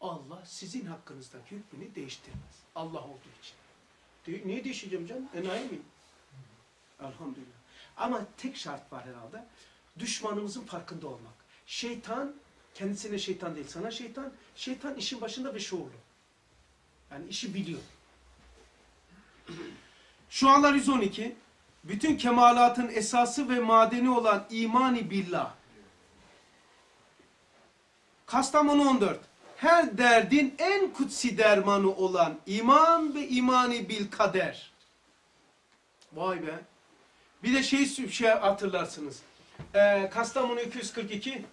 Allah sizin hakkınızdaki hükmünü değiştirmez. Allah olduğu için. De niye değişeceğim canım? Enayi miyim? Elhamdülillah. Ama tek şart var herhalde. Düşmanımızın farkında olmak. Şeytan, kendisine şeytan değil sana şeytan. Şeytan işin başında ve şuurlu. Yani işi biliyor. Şu anlar 112. Bütün kemalatın esası ve madeni olan imani billah. Kastamonu 14. Her derdin en kutsi dermanı olan iman ve imani bil kader. Vay be. Bir de şey, şey hatırlarsınız. Ee, Kastamonu 242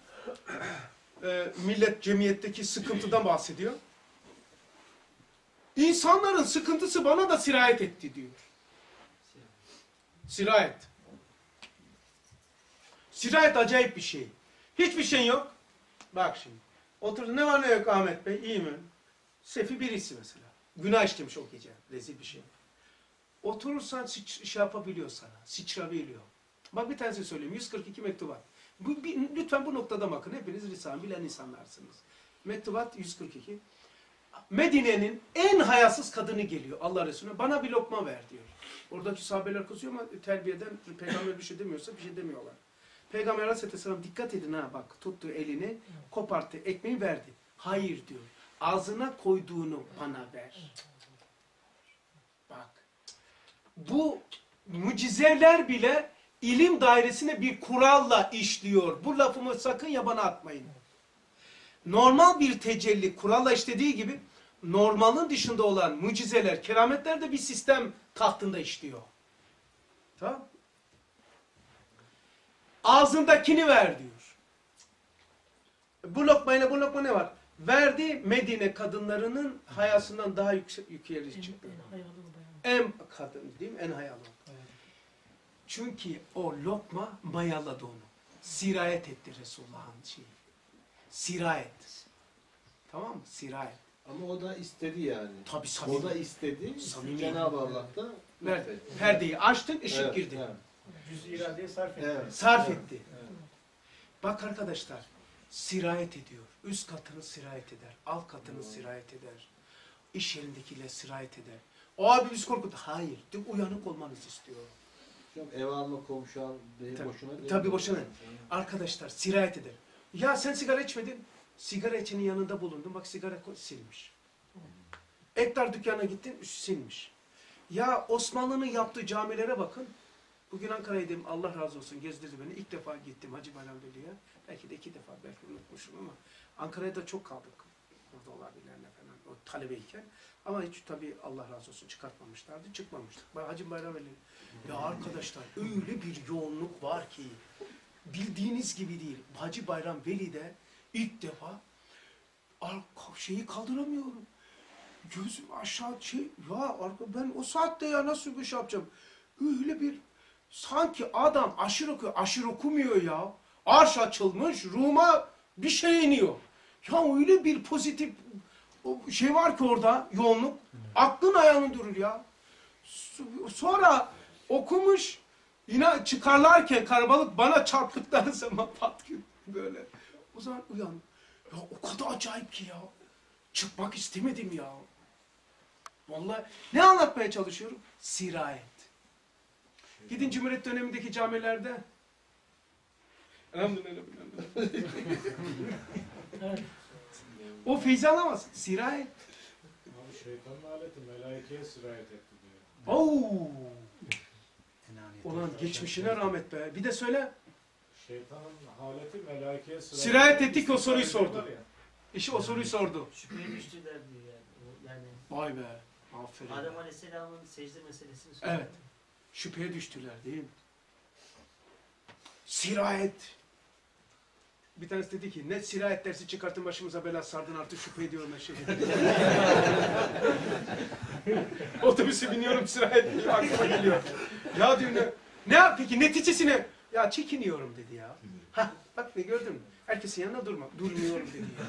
e, millet cemiyetteki sıkıntıdan bahsediyor. İnsanların sıkıntısı bana da sirayet etti diyor. Sirayet. Sirayet acayip bir şey. Hiçbir şey yok. Bak şimdi. Oturdu ne var ne yok Ahmet Bey iyi mi? Sefi birisi mesela. Günah işlemiş o gece. Rezil bir şey. Oturursan sıç, şey yapabiliyor sana. Sıçrabiliyor. Bak bir tanesi söyleyeyim. 142 mektubat. Bu, bir, lütfen bu noktada bakın. Hepiniz lisan bilen insanlarsınız. Mektubat 142. Medine'nin en hayasız kadını geliyor Allah Resulüne. Bana bir lokma ver diyor. Oradaki sahabeler kızıyor ama terbiyeden peygamber bir şey demiyorsa bir şey demiyorlar. Peygamber Aleyhisselam dikkat edin ha bak tuttu elini koparttı ekmeği verdi. Hayır diyor. Ağzına koyduğunu bana ver. Bak. Bu mucizeler bile ilim dairesine bir kuralla işliyor. Bu lafımı sakın yabana atmayın. Normal bir tecelli kuralla işlediği gibi normalin dışında olan mucizeler, kerametler de bir sistem tahtında işliyor. Tamam Ağzındakini ver diyor. Bu lokmayla bu lokma ne var? Verdi Medine kadınlarının hayasından daha yüksek yukarı çıktı. En kadın değil mi? En hayalı. Çünkü o lokma mayaladı onu. Sirayet etti Resulullah'ın şeyi. Sirayet. Tamam mı? Sirayet. Ama o da istedi yani. Tabi samimi. O da istedi. Cenab-ı Allah da. Perdeyi açtın, ışık Evet, girdi. evet. Cüz iradeye sarf etti. Evet. Sarf Evet. etti. Bak arkadaşlar, sirayet ediyor. Üst katını sirayet eder, alt katını sirayet eder. İş yerindekiyle sirayet eder. O abi biz korkut. Hayır, de uyanık olmanızı istiyor. Ev alma komşu al diye Tabii. boşuna değil. Tabii boşuna. Arkadaşlar sirayet eder. Ya sen sigara içmedin. Sigara içenin yanında bulundun. Bak sigara silmiş. Ektar dükkana gittin. Silmiş. Ya Osmanlı'nın yaptığı camilere bakın. Bugün Ankara'ya gittim. Allah razı olsun gezdirdi beni. İlk defa gittim Hacı Bayram Veli'ye. Belki de iki defa belki unutmuşum ama Ankara'ya da çok kaldık. Orada olabilirlerine falan. O talebeyken. Ama hiç tabii Allah razı olsun çıkartmamışlardı. Çıkmamıştık. Hacı Bayram Veli. Ya arkadaşlar öyle bir yoğunluk var ki bildiğiniz gibi değil. Hacı Bayram Veli'de ilk defa şeyi kaldıramıyorum. Gözüm aşağı şey ya ben o saatte ya nasıl bir şey yapacağım? Öyle bir sanki adam aşırı okuyor, aşırı okumuyor ya. Arş açılmış, Rum'a bir şey iniyor. Ya öyle bir pozitif şey var ki orada yoğunluk. Aklın ayağını durur ya. So- Sonra okumuş yine çıkarlarken karabalık bana çarptıkları zaman pat gibi böyle. O zaman uyandım. Ya o kadar acayip ki ya. Çıkmak istemedim ya. Vallahi ne anlatmaya çalışıyorum? Sirayet. Gidin Cumhuriyet dönemindeki camilerde. Elhamdülillah. o feyzi alamaz. Sirayet. Abi şeytanın aleti melaikeye sirayet etti diyor. Oo. Ulan geçmişine rahmet be. Bir de söyle. Şeytanın haleti melaikeye sirayet, Sirayet ettik, o soruyu sordu. İşte o soruyu sordu. Şüpheye düştüler diyor yani. O Yani Vay be. Aferin. Adem Aleyhisselam'ın secde meselesini söylüyor. Evet. Şüpheye düştüler değil mi? Sirayet. Bir tanesi dedi ki ne sirayet dersi çıkartın başımıza bela sardın artık şüphe ediyorum ben şey. Otobüse biniyorum sirayet diyor aklıma geliyor. Ya diyor ne, ne yap peki neticesi ne? Ya çekiniyorum dedi ya. Ha bak ne gördün mü? Herkesin yanına durma. Durmuyorum dedi ya.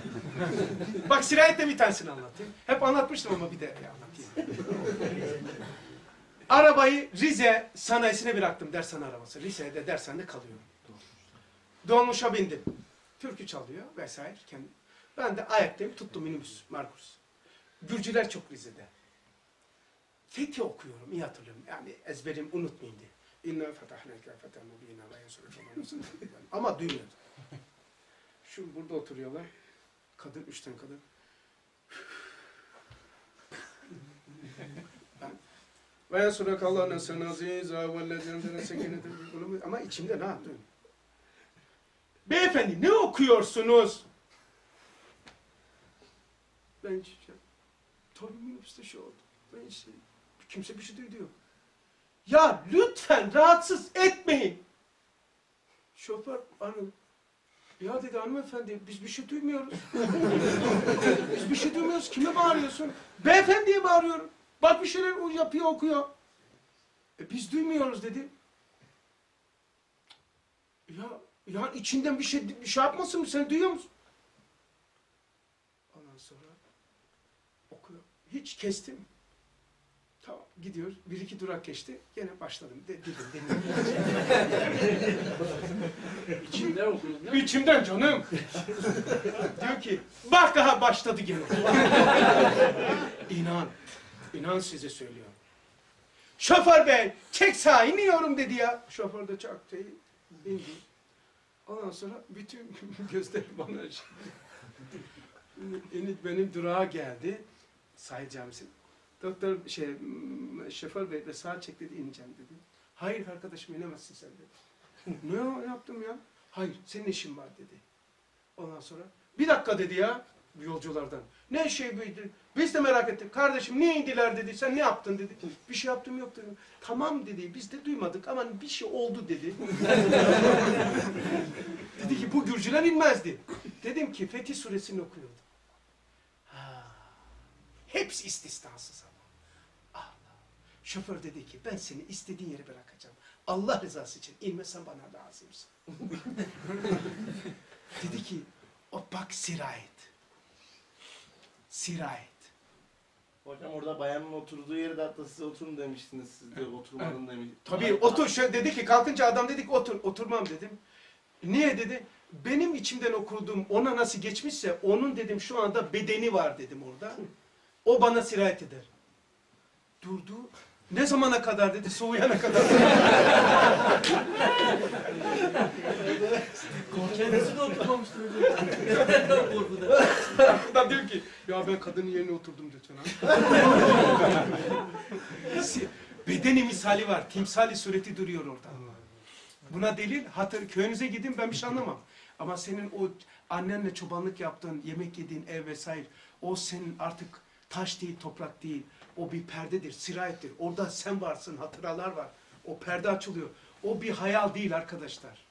bak sirayet de bir tanesini anlatayım. Hep anlatmıştım ama bir de anlatayım. Arabayı Rize sanayisine bıraktım dershane arabası. Rize'de dershanede kalıyorum. Dolmuşa bindim. Türkü çalıyor vesaire. Kendi. Ben de ayaktayım tuttum minibüs Markus. Gürcüler çok Rize'de. Fethi okuyorum iyi hatırlıyorum. Yani ezberim unutmayayım diye. İnna fetahneke feten mubina ve yansuruk. Ama duymuyorum. Şu burada oturuyorlar. Kadın, üç tane kadın. Ve yansurak Allah nasrın aziz ve lezzetine sekinetin Ama içimde ne yaptım? Beyefendi ne okuyorsunuz? Ben şey, tabii minibüste şey oldu. Ben işte, kimse bir şey duydu yok. Ya lütfen rahatsız etmeyin. Şoför hanım. Ya dedi hanımefendi biz bir şey duymuyoruz. biz bir şey duymuyoruz. Kime bağırıyorsun? Beyefendiye bağırıyorum. Bak bir şeyler yapıyor okuyor. E biz duymuyoruz dedi. Ya ya içinden bir şey bir şey yapmasın mı? Sen duyuyor musun? Ondan sonra okuyor. Hiç kestim. Tamam gidiyor. Bir iki durak geçti. Gene başladım. De, dedim, dedim. İçinde okudun değil mi? İçimden canım. Diyor ki bak daha başladı gene. İnan. İnan size söylüyorum. Şoför bey çek sağa iniyorum dedi ya. Şoför de çaktı indi. Ondan sonra bütün gözler bana şey. İnip benim durağa geldi. Sahil Camisi. Doktor şey şoför bey de sağa çek dedi ineceğim dedi. Hayır arkadaşım inemezsin sen dedi. ne yaptım ya? Hayır senin işin var dedi. Ondan sonra bir dakika dedi ya yolculardan. Ne şey buydu? Biz de merak ettik. Kardeşim niye indiler dedi. Sen ne yaptın dedi. Bir şey yaptım yok dedim. Tamam dedi. Biz de duymadık ama bir şey oldu dedi. dedi ki bu Gürcüler inmezdi. Dedim ki Fetih suresini okuyordu. Ha. Hepsi istisnasız ama. Allah. Şoför dedi ki ben seni istediğin yere bırakacağım. Allah rızası için inmesen bana lazımsın. dedi ki o bak sirayet. Sirayet. Hocam orada bayanın oturduğu yerde hatta size oturun demiştiniz. Siz de oturmadın demiş. Tabii otur. Şöyle dedi ki kalkınca adam dedi ki otur. Oturmam dedim. Niye dedi? Benim içimden okuduğum ona nasıl geçmişse onun dedim şu anda bedeni var dedim orada. O bana sirayet eder. Durdu. Ne zamana kadar dedi? Soğuyana kadar. Kendisi de oturmamıştır hocam. Korkuda. Adam diyor ki ya ben kadının yerine oturdum ha. Si- Bedeni misali var. Timsali sureti duruyor orada. Buna delil hatır köyünüze gidin ben bir şey anlamam. Ama senin o annenle çobanlık yaptığın, yemek yediğin ev vesaire o senin artık taş değil, toprak değil. O bir perdedir, sirayettir. Orada sen varsın, hatıralar var. O perde açılıyor. O bir hayal değil arkadaşlar.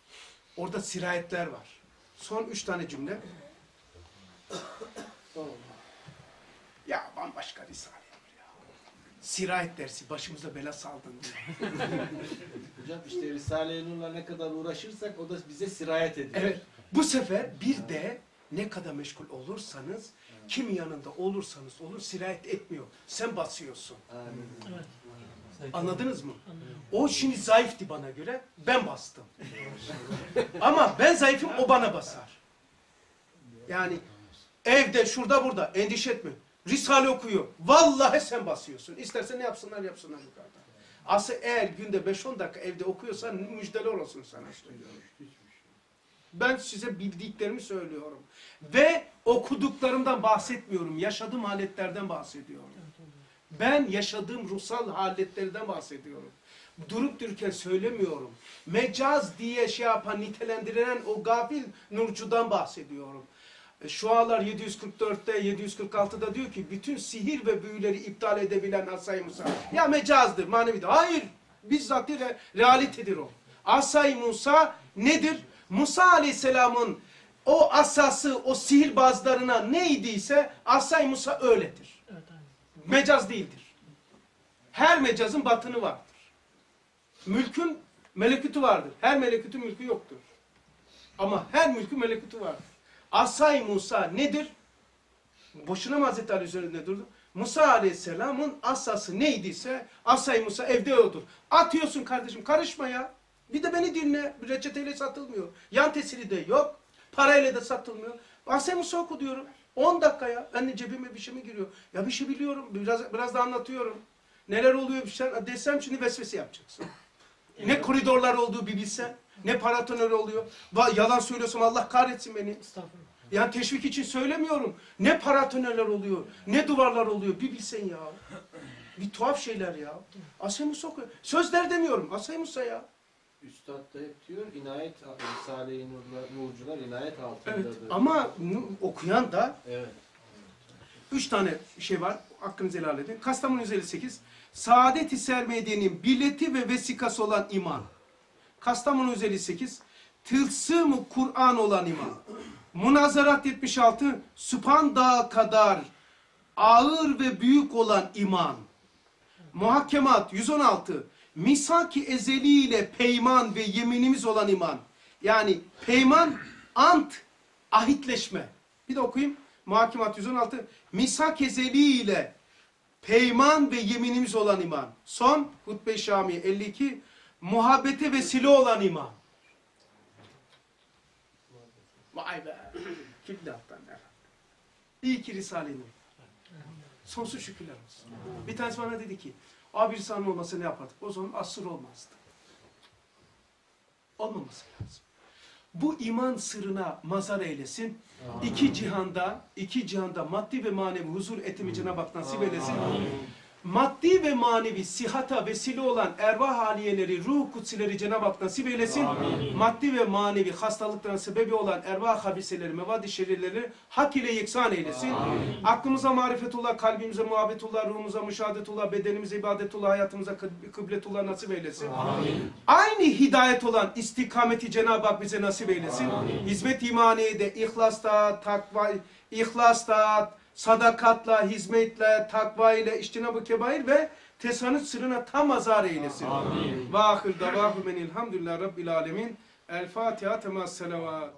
Orada sirayetler var. Son üç tane cümle. Ya bambaşka risale ya. Sirayet dersi başımıza bela saldın diyor. Hocam işte Risale-i Nur'la ne kadar uğraşırsak o da bize sirayet ediyor. Evet. Bu sefer bir de ne kadar meşgul olursanız, kim yanında olursanız olur sirayet etmiyor. Sen basıyorsun. Amin. Anladınız mı? O şimdi zayıftı bana göre. Ben bastım. Ama ben zayıfım o bana basar. Yani evde şurada burada endişe etme. Risale okuyor. Vallahi sen basıyorsun. İstersen ne yapsınlar yapsınlar yukarıda. Aslında eğer günde 5-10 dakika evde okuyorsan müjdeli olsun sana söylüyorum. Ben size bildiklerimi söylüyorum. Ve okuduklarımdan bahsetmiyorum. Yaşadığım haletlerden bahsediyorum. Ben yaşadığım ruhsal haletlerden bahsediyorum. Durup dururken söylemiyorum. Mecaz diye şey yapan, nitelendirilen o gafil nurcudan bahsediyorum. Şualar 744'te, 746'da diyor ki bütün sihir ve büyüleri iptal edebilen Asay Musa. Ya mecazdır, manevidir. Hayır, bizzat re realitedir o. Asay Musa nedir? Musa Aleyhisselam'ın o asası, o sihirbazlarına neydiyse Asay Musa öyledir. Mecaz değildir. Her mecazın batını vardır. Mülkün melekütü vardır. Her melekütün mülkü yoktur. Ama her mülkün melekütü vardır. Asay Musa nedir? Boşuna mı Hazreti Ali üzerinde durdu? Musa Aleyhisselam'ın asası neydiyse Asay Musa evde odur. Atıyorsun kardeşim karışma ya. Bir de beni dinle. Reçeteyle satılmıyor. Yan tesiri de yok. Parayla da satılmıyor. Asay Musa oku diyorum. 10 dakika ya. Ben de cebime bir şey mi giriyor? Ya bir şey biliyorum. Biraz, biraz da anlatıyorum. Neler oluyor bir şey desem şimdi vesvese yapacaksın. Ne koridorlar olduğu bir bilsen. Ne paratonör oluyor. Yalan söylüyorsam Allah kahretsin beni. Estağfurullah. Yani teşvik için söylemiyorum. Ne paratonerler oluyor, ne duvarlar oluyor bir bilsen ya. Bir tuhaf şeyler ya. Asay Musa okuyor. Sözler demiyorum. Asay Musa ya. Üstad da hep diyor inayet Risale-i Nurcular inayet Evet. altındadır. Ama nu- okuyan da Evet. üç tane şey var. Hakkınızı helal edin. Kastamonu 158. Saadet-i Sermediye'nin bileti ve vesikası olan iman. Kastamonu 158. Tılsım-ı Kur'an olan iman. Munazarat 76. Süphan Dağı kadar ağır ve büyük olan iman. Muhakkemat 116. Misak-ı ezeli ile peyman ve yeminimiz olan iman. Yani peyman, ant, ahitleşme. Bir de okuyayım. Muhakkemat 116. Misak ezeli ile peyman ve yeminimiz olan iman. Son Hutbe-i Şami 52. Muhabbete vesile olan iman. Vay be. Ne? İyi ki Risale-i. Sonsuz şükürler olsun. Bir tanesi bana dedi ki, abi Risale olmasa ne yapardık? O zaman asır olmazdı. Olmaması lazım. Bu iman sırrına mazar eylesin. İki cihanda, iki cihanda maddi ve manevi huzur etimi Cenab-ı Hak nasip eylesin. Maddi ve manevi sihata vesile olan ervah haliyeleri, ruh kutsileri Cenab-ı Hak nasip eylesin. Maddi ve manevi hastalıkların sebebi olan ervah habiseleri, mevadi şerirleri hak ile yeksan eylesin. Aklımıza marifetullah, kalbimize muhabbetullah, ruhumuza müşahadetullah, bedenimize ibadetullah, hayatımıza kıb- kıbletullah nasip eylesin. Aynı hidayet olan istikameti Cenab-ı Hak bize nasip eylesin. Hizmet imaniyede, ihlasta, takva, ihlasta, sadakatla, hizmetle, takva ile, iştinab-ı kebair ve tesanüt sırrına tam azar eylesin. Ve ahir davahü menilhamdülillah rabbil alemin. El Fatiha temas selavat.